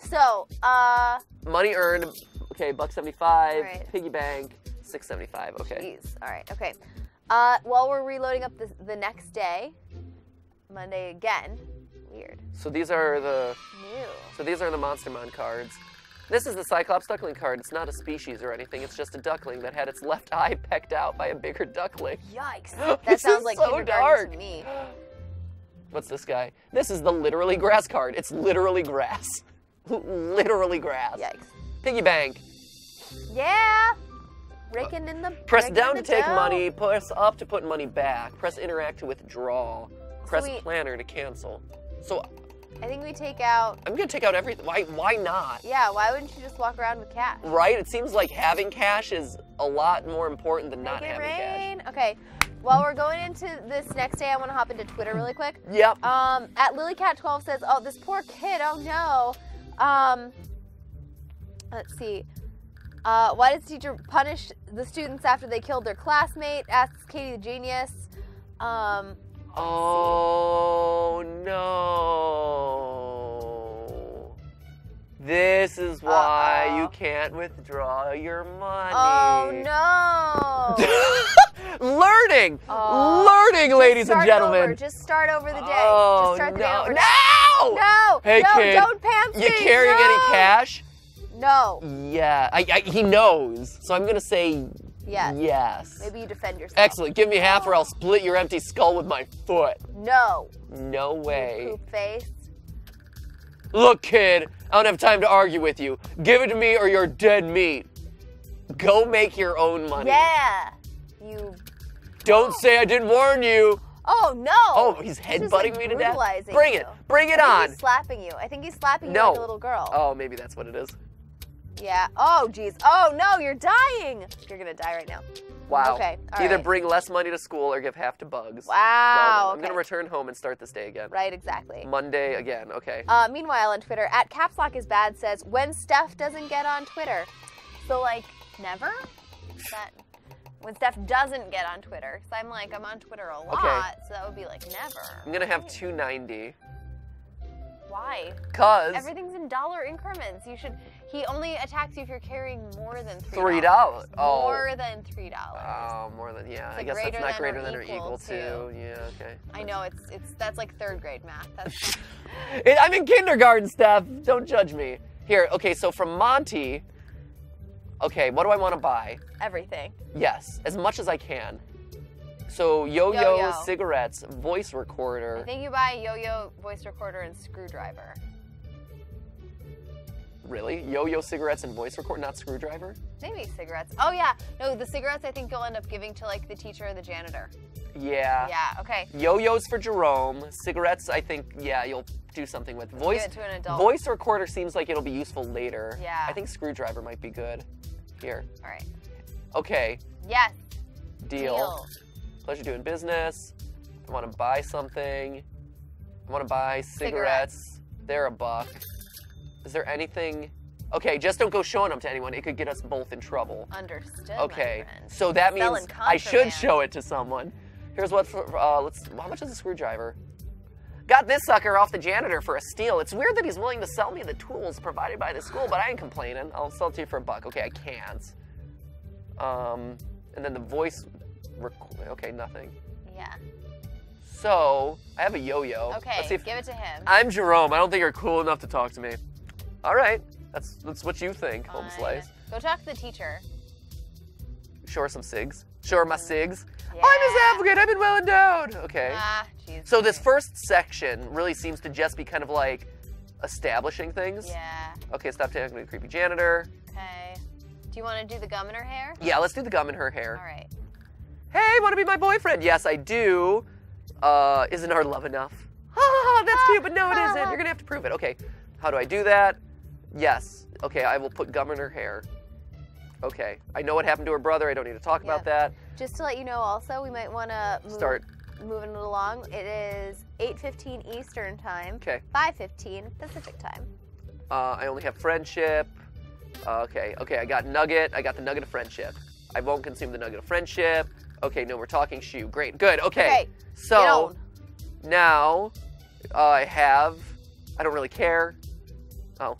So, uh, Money earned. Okay, buck seventy-five. Alright. Piggy bank. Six seventy-five. Okay. geez. All right. Okay. Uh, while we're reloading up the, the next day, Monday again. Weird. So these are the. New. So these are the Monster Monstermon cards. This is the Cyclops duckling card. It's not a species or anything. It's just a duckling that had its left eye pecked out by a bigger duckling. Yikes. That sounds like so dark. to me. What's this guy? This is the literally grass card. It's literally grass. literally grass. Yikes. Piggy bank. Yeah. Raking in the. Press down to take dough. money. Press up to put money back. Press interact to withdraw. Press we- planner to cancel. So I think we take out. I'm gonna take out everything. Why? Why not? Yeah. Why wouldn't you just walk around with cash? Right? It seems like having cash is a lot more important than not Make having cash. Okay. While we're going into this next day, I want to hop into Twitter really quick. Yep. Um, at LilyCat12 says, "Oh, this poor kid. Oh no." Um, let's see. Uh, why does teacher punish the students after they killed their classmate? Asks Katie the genius. Um, Oh no. This is why Uh-oh. you can't withdraw your money. oh no. Learning! Oh. Learning, ladies and gentlemen. Over. Just start over the day. Oh, Just start the day no. over. No! No. Hey, no, kid. don't pants You carrying any no. cash? No. Yeah, I, I, he knows. So I'm gonna say Yes. yes. Maybe you defend yourself. Excellent. Give me half, or I'll split your empty skull with my foot. No. No way. Poop face. Look, kid, I don't have time to argue with you. Give it to me or you're dead meat. Go make your own money. Yeah. You. Don't say I didn't warn you. Oh no. Oh, he's headbutting like, me to death. Bring you. it. Bring it I think on. He's slapping you. I think he's slapping you No. like a little girl. Oh, maybe that's what it is. Yeah. Oh jeez. Oh no, you're dying. You're gonna die right now. Wow. Okay, Either right. bring less money to school or give half to bugs. Wow. I'm gonna return home and start this day again. Right. Exactly. Monday again. Okay. Uh, meanwhile, on Twitter, at Caps Lock is bad says when Steph doesn't get on Twitter. So like never. Is That when Steph doesn't get on Twitter, because I'm like I'm on Twitter a lot, so that would be like never. I'm gonna have 290. Why? Cause Everything's in dollar increments. You should. He only attacks you if you're carrying more than three. three dollars. Oh. More than three dollars. Oh, more than yeah. I guess that's not than greater or than or equal equal to. to. Yeah. Okay. I know it's it's that's like third grade math. That's It- I'm in kindergarten, Steph. Don't judge me. Here, okay, so from Monty, okay, what do I want to buy? everything. Yes, as much as I can. So yo-yo, Yo-yo. cigarettes, voice recorder. I think you buy a yo-yo voice recorder and screwdriver. Really? Yo-yo, cigarettes, and voice recorder, not screwdriver? Maybe cigarettes. Oh yeah, no, the cigarettes I think you'll end up giving to like the teacher or the janitor. Yeah. Yeah. Okay. Yo-yos for Jerome. Cigarettes, I think, yeah, you'll do something with. Voice. it to an adult. Voice recorder seems like it'll be useful later. Yeah. I think screwdriver might be good. Here. All right. Okay. Yes. Deal. Deal. Pleasure doing business. I want to buy something. I want to buy cigarettes. They're a buck. Is there anything? Okay, just don't go showing them to anyone. It could get us both in trouble. Understood. Okay, so that means I should show it to someone. Here's what. For, uh, let's. How much is a screwdriver? Got this sucker off the janitor for a steal. It's weird that he's willing to sell me the tools provided by the school, but I ain't complaining. I'll sell it to you for a buck. Okay, I can't. Um, and then the voice. Okay, nothing. Yeah. So I have a yo-yo. Okay. Let's see if- give it to him. I'm Jerome. I don't think you're cool enough to talk to me. All right. That's that's what you think, Home Slice. Go talk to the teacher. Show her some cigs. Show her my cigs. I'm his advocate. I've been well endowed. Okay. Ah, jeez. So this first section really seems to just be kind of like establishing things. Yeah. Okay, stop talking to me, creepy janitor. Okay. Do you want to do the gum in her hair? Yeah, let's do the gum in her hair. All right. Hey, want to be my boyfriend? Yes, I do. Uh, isn't our love enough? Ah, that's cute, but no, it isn't. You're gonna have to prove it. Okay, how do I do that? Yes. Okay, I will put gum in her hair. Okay, I know what happened to her brother. I don't need to talk about that. Just to let you know, also, we might want to move, Start. moving it along. It is 8:15 Eastern time. Okay. 5:15 Pacific time. Uh, I only have friendship. Uh, okay, okay, I got nugget. I got the nugget of friendship. I won't consume the nugget of friendship. Okay, no, we're talking shoe. Great, good. Okay. Okay, So now uh, I have. I don't really care. Oh,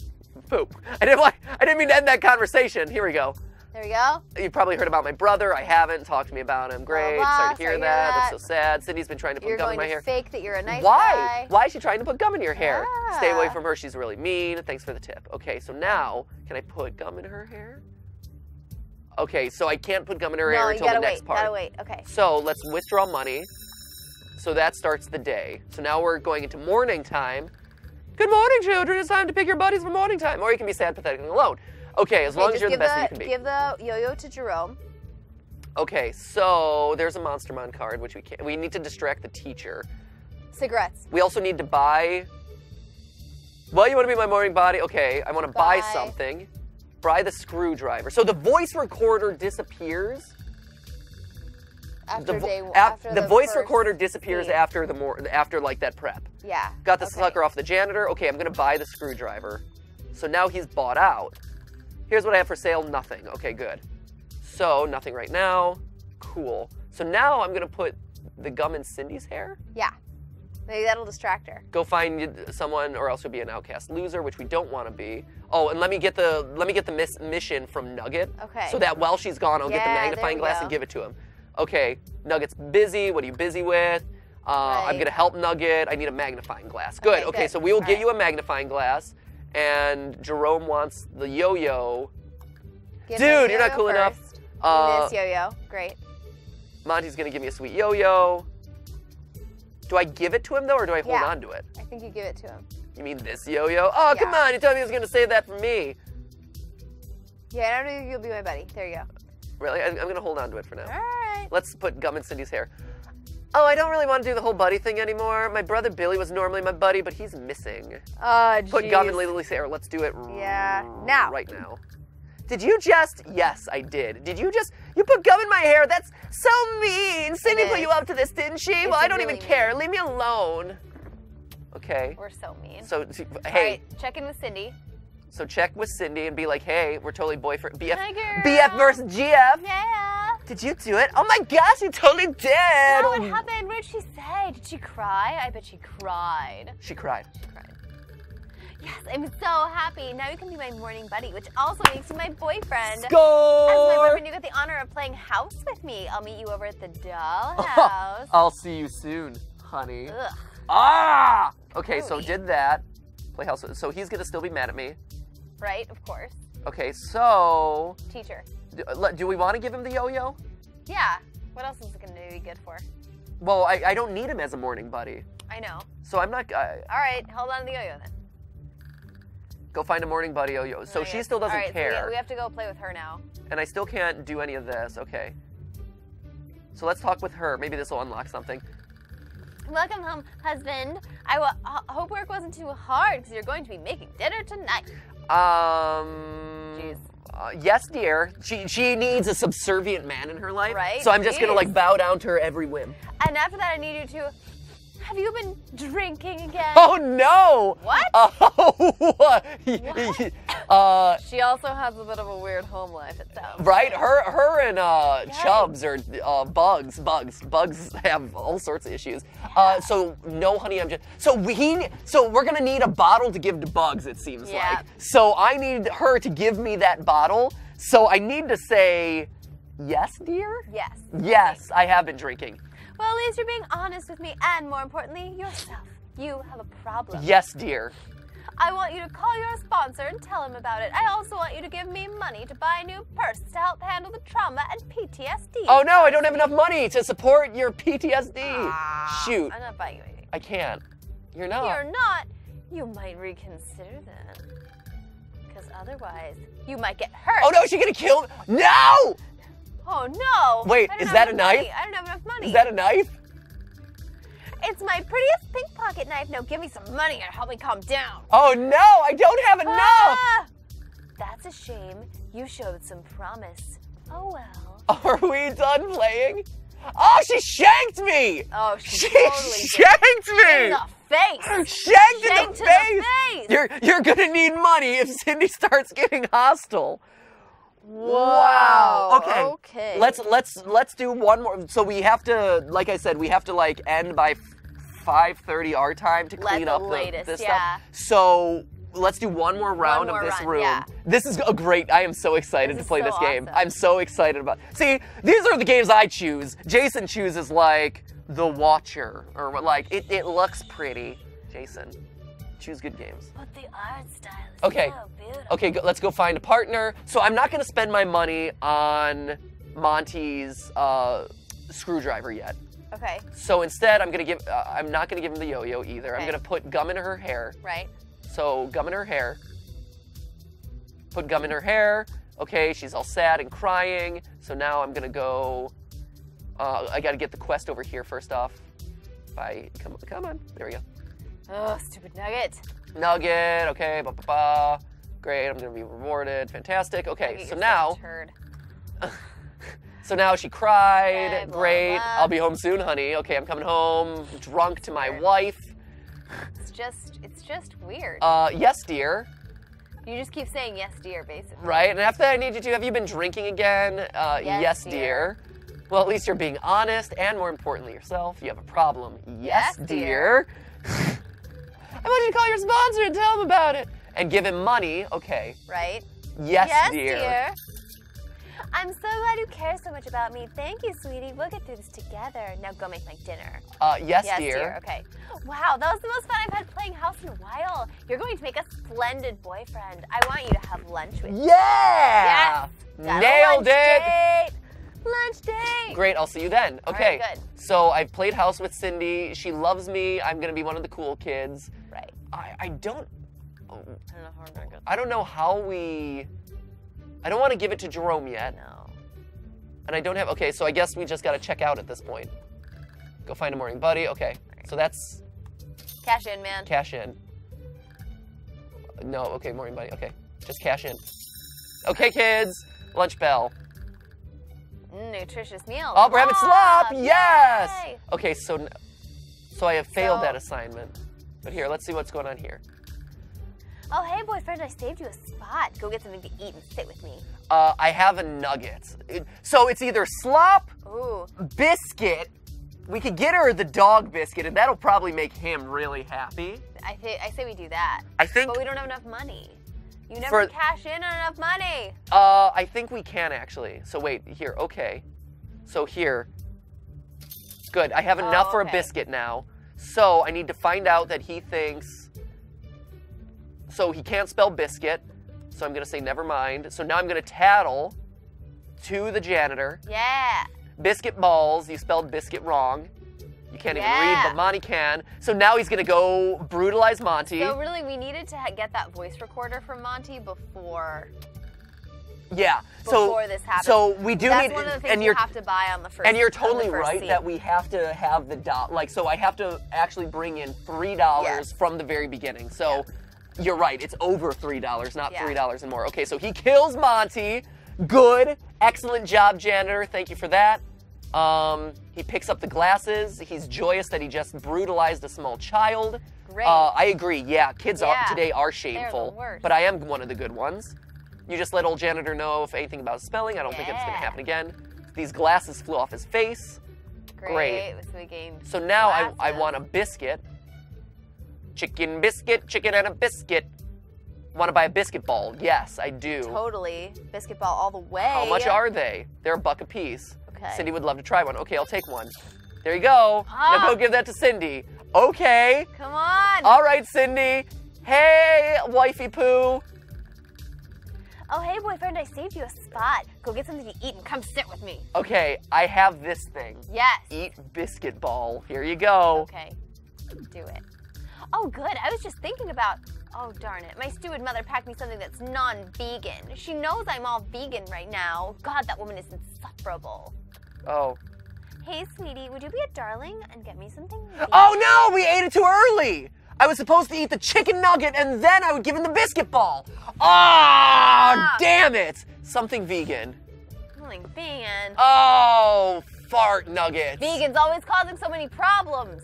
poop. I didn't. I didn't mean to end that conversation. Here we go. There we go. You probably heard about my brother. I haven't. Talked to me about him. Great. blah, Sorry to hear sorry to hear that. that. That's so sad. Cindy's been trying to put You're gum going in my to hair. fake that you're a nice Why? guy. Why is she trying to put gum in your hair? Stay away from her. She's really mean. Thanks for the tip. Okay, so now can I put gum in her hair? Okay, so I can't put gum in her no, hair until the next wait. part. Gotta wait. Okay. So let's withdraw money. So that starts the day. So now we're going into morning time. Good morning, children. It's time to pick your buddies for morning time. Or you can be sad, pathetic, and alone. Okay, as Okay, long as you're the best that you can be. Give the yo-yo to Jerome. Okay, so there's a Monstermon card, which we can't. We need to distract the teacher. Cigarettes. We also need to buy. Well, you want to be my morning body? Okay, I want to buy Buy. something. Buy the screwdriver. So the voice recorder disappears. After the, day. after the the voice recorder disappears scene. after the more after like that prep. Yeah. Got the okay. sucker off the janitor. Okay, I'm gonna buy the screwdriver. So now he's bought out. Here's what I have for sale. Nothing. Okay, good. So nothing right now. Cool. So now I'm gonna put the gum in Cindy's hair. Yeah. Maybe that'll distract her. Go find someone, or else you'll be an outcast loser, which we don't want to be. Oh, and let me get the let me get the miss, mission from Nugget. Okay. So that while she's gone, I'll get the magnifying glass go. and give it to him. Okay, Nugget's busy. What are you busy with? Uh, I'm gonna help Nugget. I need a magnifying glass. Good. Okay, Okay, good. so we will All get right. you a magnifying glass, and Jerome wants the yo-yo. Give Dude, him you're not yo-yo cool enough. first. Uh, this yo-yo. Great. Monty's gonna give me a sweet yo-yo. Do I give it to him though, or do I hold Yeah. on to it? I think you give it to him. You mean this yo-yo? Oh, come on! You told me he was gonna save that for me. Yeah, I don't think you'll be my buddy. There you go. Really? I, I'm gonna hold on to it for now. All right. Let's put gum in Cindy's hair. Oh, I don't really want to do the whole buddy thing anymore. My brother Billy was normally my buddy, but he's missing. Uh, Put gum in jeez. Lily's hair. Let's do it Yeah, now. right now. Did you just? Yes, I did. Did you just? You put gum in my hair. That's so mean. Cindy put you up to this, didn't she? well, I don't even really care. Leave me alone. Okay. We're so mean. So, hey, right, check in with Cindy. so check with Cindy and be like, hey, we're totally boyfriend, BF. BF versus GF. Yeah. Did you do it? Oh my gosh, you totally did. Oh, what happened? What did she say? Did she cry? I bet she cried. She cried. She cried. Yes, I'm so happy. Now you can be my morning buddy, which also makes you my boyfriend. As my Score! boyfriend, you get the honor of playing house with me. I'll meet you over at the dollhouse. I'll see you soon, honey. Ugh. Ah! Okay, so did that. Play house. So he's gonna still be mad at me. Right, of course. Okay, so Teacher. Do, we want to give him the yo-yo? Yeah. What else is it going to be good for? Well, I, I don't need him as a morning buddy, I know. so I'm not. Uh, All right, hold on to the yo-yo then. go find a morning buddy yo-yo. So Okay. she still doesn't All right, care, So we, we have to go play with her now. and I still can't do any of this. Okay. So let's talk with her. Maybe this will unlock something. Welcome home, husband. I ho- hope work wasn't too hard because you're going to be making dinner tonight. Um. Jeez. Uh, yes, dear. She she needs a subservient man in her life. Right? So I'm just gonna like bow down to her every whim. And after that, I need you to. Have you been drinking again? Oh no! What? Oh, Uh, She also has a bit of a weird home life, it sounds. right? Her, her, and uh, Chubbs are uh, bugs. Bugs, bugs have all sorts of issues. Uh, so no, honey, I'm just. So we, so we're gonna need a bottle to give to Bugs. It seems Yeah. like. So I need her to give me that bottle. So I need to say, yes, dear. Yes. Yes, I have been drinking. Well, at least you're being honest with me, and more importantly, yourself. You have a problem. Yes, dear. I want you to call your sponsor and tell him about it. I also want you to give me money to buy a new purse to help handle the trauma and PTSD. Oh no, I don't have enough money to support your PTSD. Ah, Shoot, I'm not buying you anything. I can't. You're not. You're not. You might reconsider that. Because otherwise, you might get hurt. Oh no, is she gonna kill me? No! Oh no! Wait, is that a enough money. knife? I don't have enough money. Is that a knife? It's my prettiest pink pocket knife. Now give me some money and help me calm down. Oh no, I don't have enough. Ah! That's a shame. You showed some promise. Oh well. Are we done playing? Oh, she shanked me! Oh, she, She totally did. shanked me! In the face. Shanked in the to the face! face. You're you're gonna need money if Cindy starts getting hostile. Wow. Okay. Okay. Let's let's let's do one more. So we have to, like I said, we have to like end by 5:30 our time to clean the up the, latest, this yeah. stuff. So let's do one more round more of this run, room. yeah. This is a great. I am so excited This to play is this game. awesome. I'm so excited about. See, these are the games I choose. Jason chooses like The Watcher or what- like it. It looks pretty. Jason, choose good games. But the art style is Okay. so beautiful. Okay, go, let's go find a partner. So I'm not gonna spend my money on Monty's uh, screwdriver yet. Okay. So instead, I'm gonna give. Uh, I'm not gonna give him the yo-yo either. I'm gonna put gum in her hair. Right. So gum in her hair. Put gum in her hair. Okay, she's all sad and crying. So now I'm gonna go. Uh, I gotta get the quest over here first off. By come, come on. There we go. Oh, stupid nugget. Nugget. Okay. Ba ba ba. Great. I'm gonna be rewarded. Fantastic. Okay. Nugget, So now. So now she cried. Great. blah. I'll be home soon, honey. Okay, I'm coming home drunk to my Weird. wife. It's just, it's just weird. Uh, yes, dear. you just keep saying yes, dear, basically. Right. And after that, I need you to. Have you been drinking again? Uh, Yes, dear. dear. Well, at least you're being honest, and more importantly, yourself. You have a problem. Yes, Yes, dear. I want you to call your sponsor and tell him about it, and give him money. Okay. Right? Yes, yes, dear. dear. I'm so glad you care so much about me. Thank you, sweetie. We'll get through this together. Now go make my dinner. Uh, yes, yes, dear. Okay. Wow, that was the most fun I've had playing house in a while. You're going to make a splendid boyfriend. I want you to have lunch with me. Yeah. Yes. Got Nailed lunch it. Date. Lunch date. Great, I'll see you then. Okay. right, good. So I've played house with Cindy. She loves me. I'm gonna be one of the cool kids. Right. I, I don't I don't know how we're gonna I don't know how we I don't want to give it to Jerome yet. No. And I don't have okay, so I guess we just gotta check out at this point. Go find a morning buddy. Okay. So that's Cash in, man. cash in. No, okay, morning buddy. Okay. Just cash in. Okay, kids. Lunch bell. Nutritious meal. Oh, having slop. Slop. Yes. Yay. Okay, so so I have failed So- that assignment. But here, let's see what's going on here. Oh, hey, boyfriend, I saved you a spot. Go get something to eat and sit with me. Uh, I have a nugget. It- so it's either slop, Ooh. biscuit. We could get her the dog biscuit, and that'll probably make him really happy. I, th- I say we do that. I think. But we don't have enough money. You never For- cash in on enough money. Uh, I think we can actually. So wait, here. Okay. So here. Good. I have Oh, enough for a biscuit now. So I need to find out that he thinks. So he can't spell biscuit. So I'm gonna say never mind. So now I'm gonna tattle to the janitor. Yeah. Biscuit balls. You spelled biscuit wrong. You can't even read, but Monty can. So now he's gonna go brutalize Monty. So really, we needed to get that voice recorder from Monty before yeah. So this happened. so we do That's need, one of the things and you have to buy on the first. And you're totally right scene. that we have to have the dot. Like, so I have to actually bring in three dollars Yes. from the very beginning. So you're right. It's over three dollars, not Yeah. three dollars and more. Okay, so he kills Monty. Good, excellent job, janitor. Thank you for that. Um, he picks up the glasses. He's joyous that he just brutalized a small child. Great. Uh, I agree. Yeah, kids are, Yeah, today are they're the shameful, worst. but I am one of the good ones. You just let old janitor know if anything about spelling. I don't think it's gonna happen again. These glasses flew off his face. Great. So we gained So now I, I want a biscuit. Chicken biscuit, chicken and a biscuit. Want to buy a biscuit ball? Yes, I do. Totally. Biscuit ball all the way. How much are they? They're a buck a piece. Okay. Cindy would love to try one. Okay, I'll take one. There you go. Now go give that to Cindy. Okay. Come on. All right, Cindy. Hey, wifey poo. Oh, hey, boyfriend, I saved you a spot. Go get something to eat and come sit with me. Okay, I have this thing. Yes. Eat biscuit ball. Here you go. Okay. Do it. Oh, good. I was just thinking about. Oh, darn it. My stupid mother packed me something that's non vegan. She knows I'm all vegan right now. God, that woman is insufferable. Oh. Hey, sweetie, would you be a darling and get me something? vegan? Oh no, we ate it too early. I was supposed to eat the chicken nugget and then I would give him the biscuit ball. Ah, damn it. Something vegan. Something vegan. Oh, fart nugget. Vegan's always causing so many problems.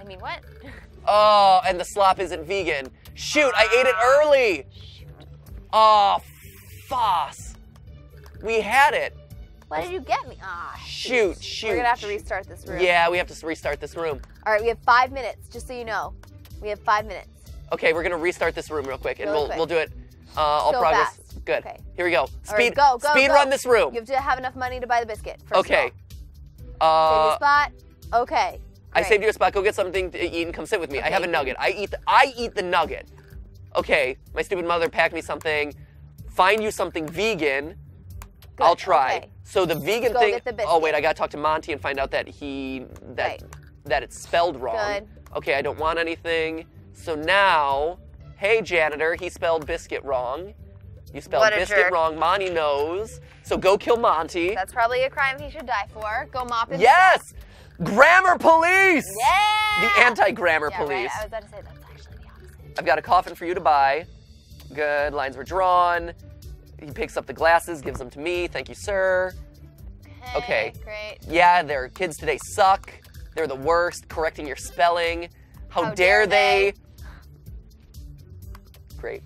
I mean, what? Oh, and the slop isn't vegan. Shoot, I ate it early. Shoot. Oh, foss. We had it. What did you get me? Ah, Shoot, shoot. We're gonna have to restart this room. Yeah, we have to restart this room. All right, we have five minutes, just so you know. We have five minutes. Okay, we're gonna restart this room real quick, and Really we'll quick. we'll do it. Uh, all So progress. fast. Good. Okay. Here we go. Speed. right, go, go, speed go. run this room. You have to have enough money to buy the biscuit. First Okay. All. Save Uh, spot. Okay. I saved you a spot. Go get something to eat and come sit with me. I have a nugget. I eat. The, I eat the nugget. Okay. My stupid mother packed me something. Find you something vegan. Good, I'll try. okay. So the vegan Go thing. oh wait. I gotta talk to Monty and find out that he that Right. that it's spelled wrong. Good. Okay, I don't want anything. So now, hey janitor, he spelled biscuit wrong. You spelled biscuit jerk. wrong. Monty knows. So go kill Monty. That's probably a crime he should die for. Go mop him. yes. Grammar police. Yeah. The anti-grammar yeah, police. Right? I was about to say that's actually the opposite. I've got a coffin for you to buy. Good. Lines were drawn. He picks up the glasses, gives them to me. Thank you, sir. Okay. Great. Yeah, their kids today suck. They're the worst. Correcting your spelling. How, How dare dare they? they? Great.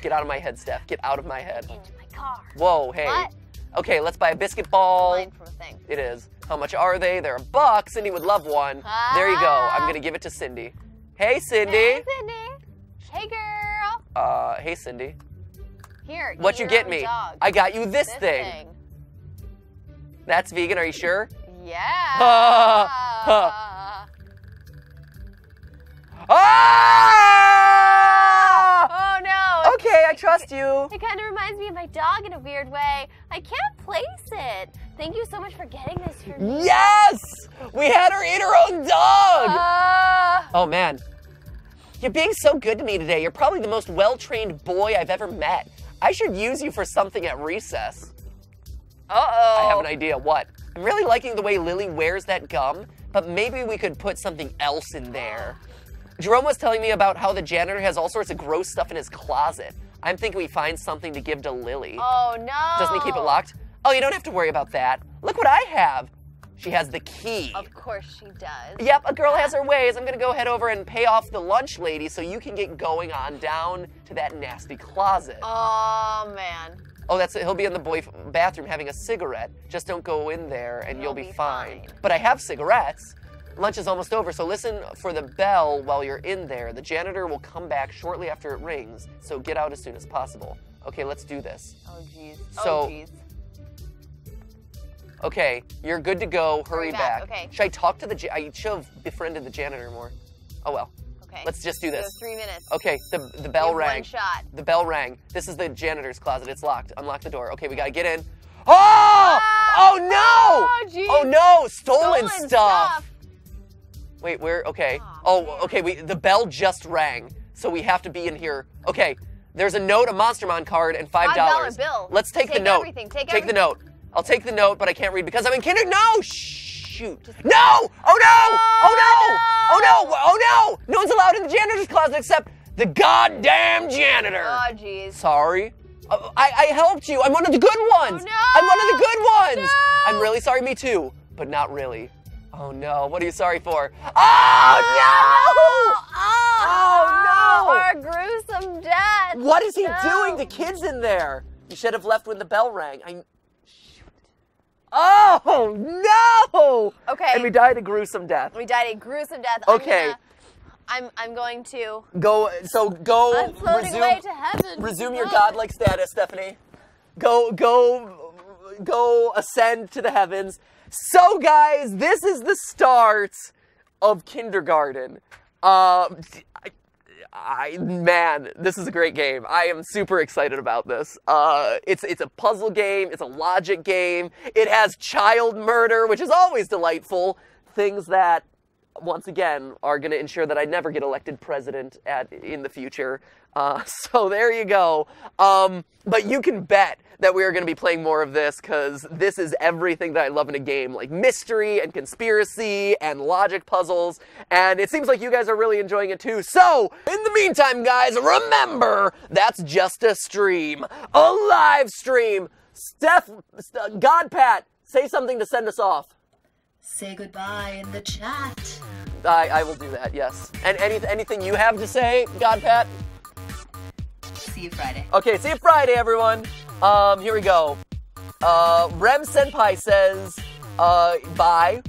Get out of my head, Steph. Get out of my head. Into my car. Whoa, hey. What? Okay, let's buy a biscuit ball. Line from a thing. It is. How much are they? They're a buck. Cindy would love one. There you go. I'm Ah. gonna give it to Cindy. Hey, Cindy. Hey, Cindy. Hey, girl. Uh, hey, Cindy. Here. What you get me? Dog. I got you this, This thing. That's vegan. Are you sure? Yeah. Ha, Ah! oh no. Okay, I trust you. It kind of reminds me of my dog in a weird way. I can't place it. Thank you so much for getting this for me. Yes! We had her eat her own dog! Uh, Oh man. You're being so good to me today. You're probably the most well trained boy I've ever met. I should use you for something at recess. uh-oh. I have an idea. What? I'm really liking the way Lily wears that gum, but maybe we could put something else in there. Jerome was telling me about how the janitor has all sorts of gross stuff in his closet. I'm thinking we find something to give to Lily. Oh no. Doesn't he keep it locked? Oh, you don't have to worry about that. Look what I have. She has the key. Of course she does. Yep, a girl has her ways. I'm gonna go head over and pay off the lunch lady so you can get going on down to that nasty closet. Oh man. Oh, that's it. He'll be in the boy bathroom having a cigarette. Just don't go in there and You'll you'll be, be fine. fine. But I have cigarettes. Lunch is almost over, so listen for the bell while you're in there. The janitor will come back shortly after it rings, so get out as soon as possible. Okay, let's do this. Oh jeez. So- oh jeez. Okay, you're good to go. Hurry, Hurry back, okay. Should I talk to the? I should have befriended the janitor more. Oh well. Okay. Let's just do You have this. three minutes. Okay, the hmm. the bell rang. One shot. The bell rang. This is the janitor's closet. It's locked. Unlock the door. Okay, we gotta get in. Oh! Ah! Oh no! Oh, geez. Oh no! Stolen, Stolen stuff. Wait, where? Okay. Aw, Oh, okay. We the bell just rang, so we have to be in here. Okay. There's a note, a Monstermon card, and five dollars. $5 bill. Let's take, the Take note. everything, take the everything. note. I'll take the note, but I can't read because I'm in kinder. No! Shoot! No! Oh no! Oh no! Oh no! Oh no! No one's allowed in the janitor's closet except the goddamn janitor. Oh jeez. Sorry. Uh, I, I helped you. I'm one of the good ones. Oh, no! I'm one of the good ones. No! I'm really sorry, me too. but not really. Oh no, what are you sorry for? Oh no! Oh, no! Our gruesome death. What is he No. doing The kids in there? You should have left when the bell rang. I. Oh no! Okay. And we died a gruesome death. We died a gruesome death. Okay. I'm, gonna, I'm, I'm going to. Go. So go. I'm floating resume, away to heaven. resume your godlike status, Stephanie. Go. Go. Go. Ascend to the heavens. So, guys, this is the start of kindergarten. Uh, I, man, this is a great game. I am super excited about this. Uh, it's it's a puzzle game. It's a logic game. It has child murder, which is always delightful. Things that, once again, are going to ensure that I never get elected president at in the future. Uh, so there you go. Um, but you can bet that we are going to be playing more of this because this is everything that I love in a game, like mystery and conspiracy and logic puzzles. And it seems like you guys are really enjoying it too. So, in the meantime, guys, remember that's just a stream, a live stream. Steph, St- God Pat, say something to send us off. Say goodbye in the chat. I, I will do that, yes. And any, anything you have to say, God Pat? See you Friday. Okay, see you Friday, everyone. Um, here we go. Uh, Rem Senpai says, uh, bye.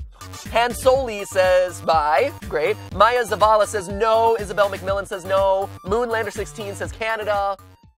Han Soli says bye. Great. Maya Zavala says no. Isabel McMillan says no. Moonlander16 says Canada.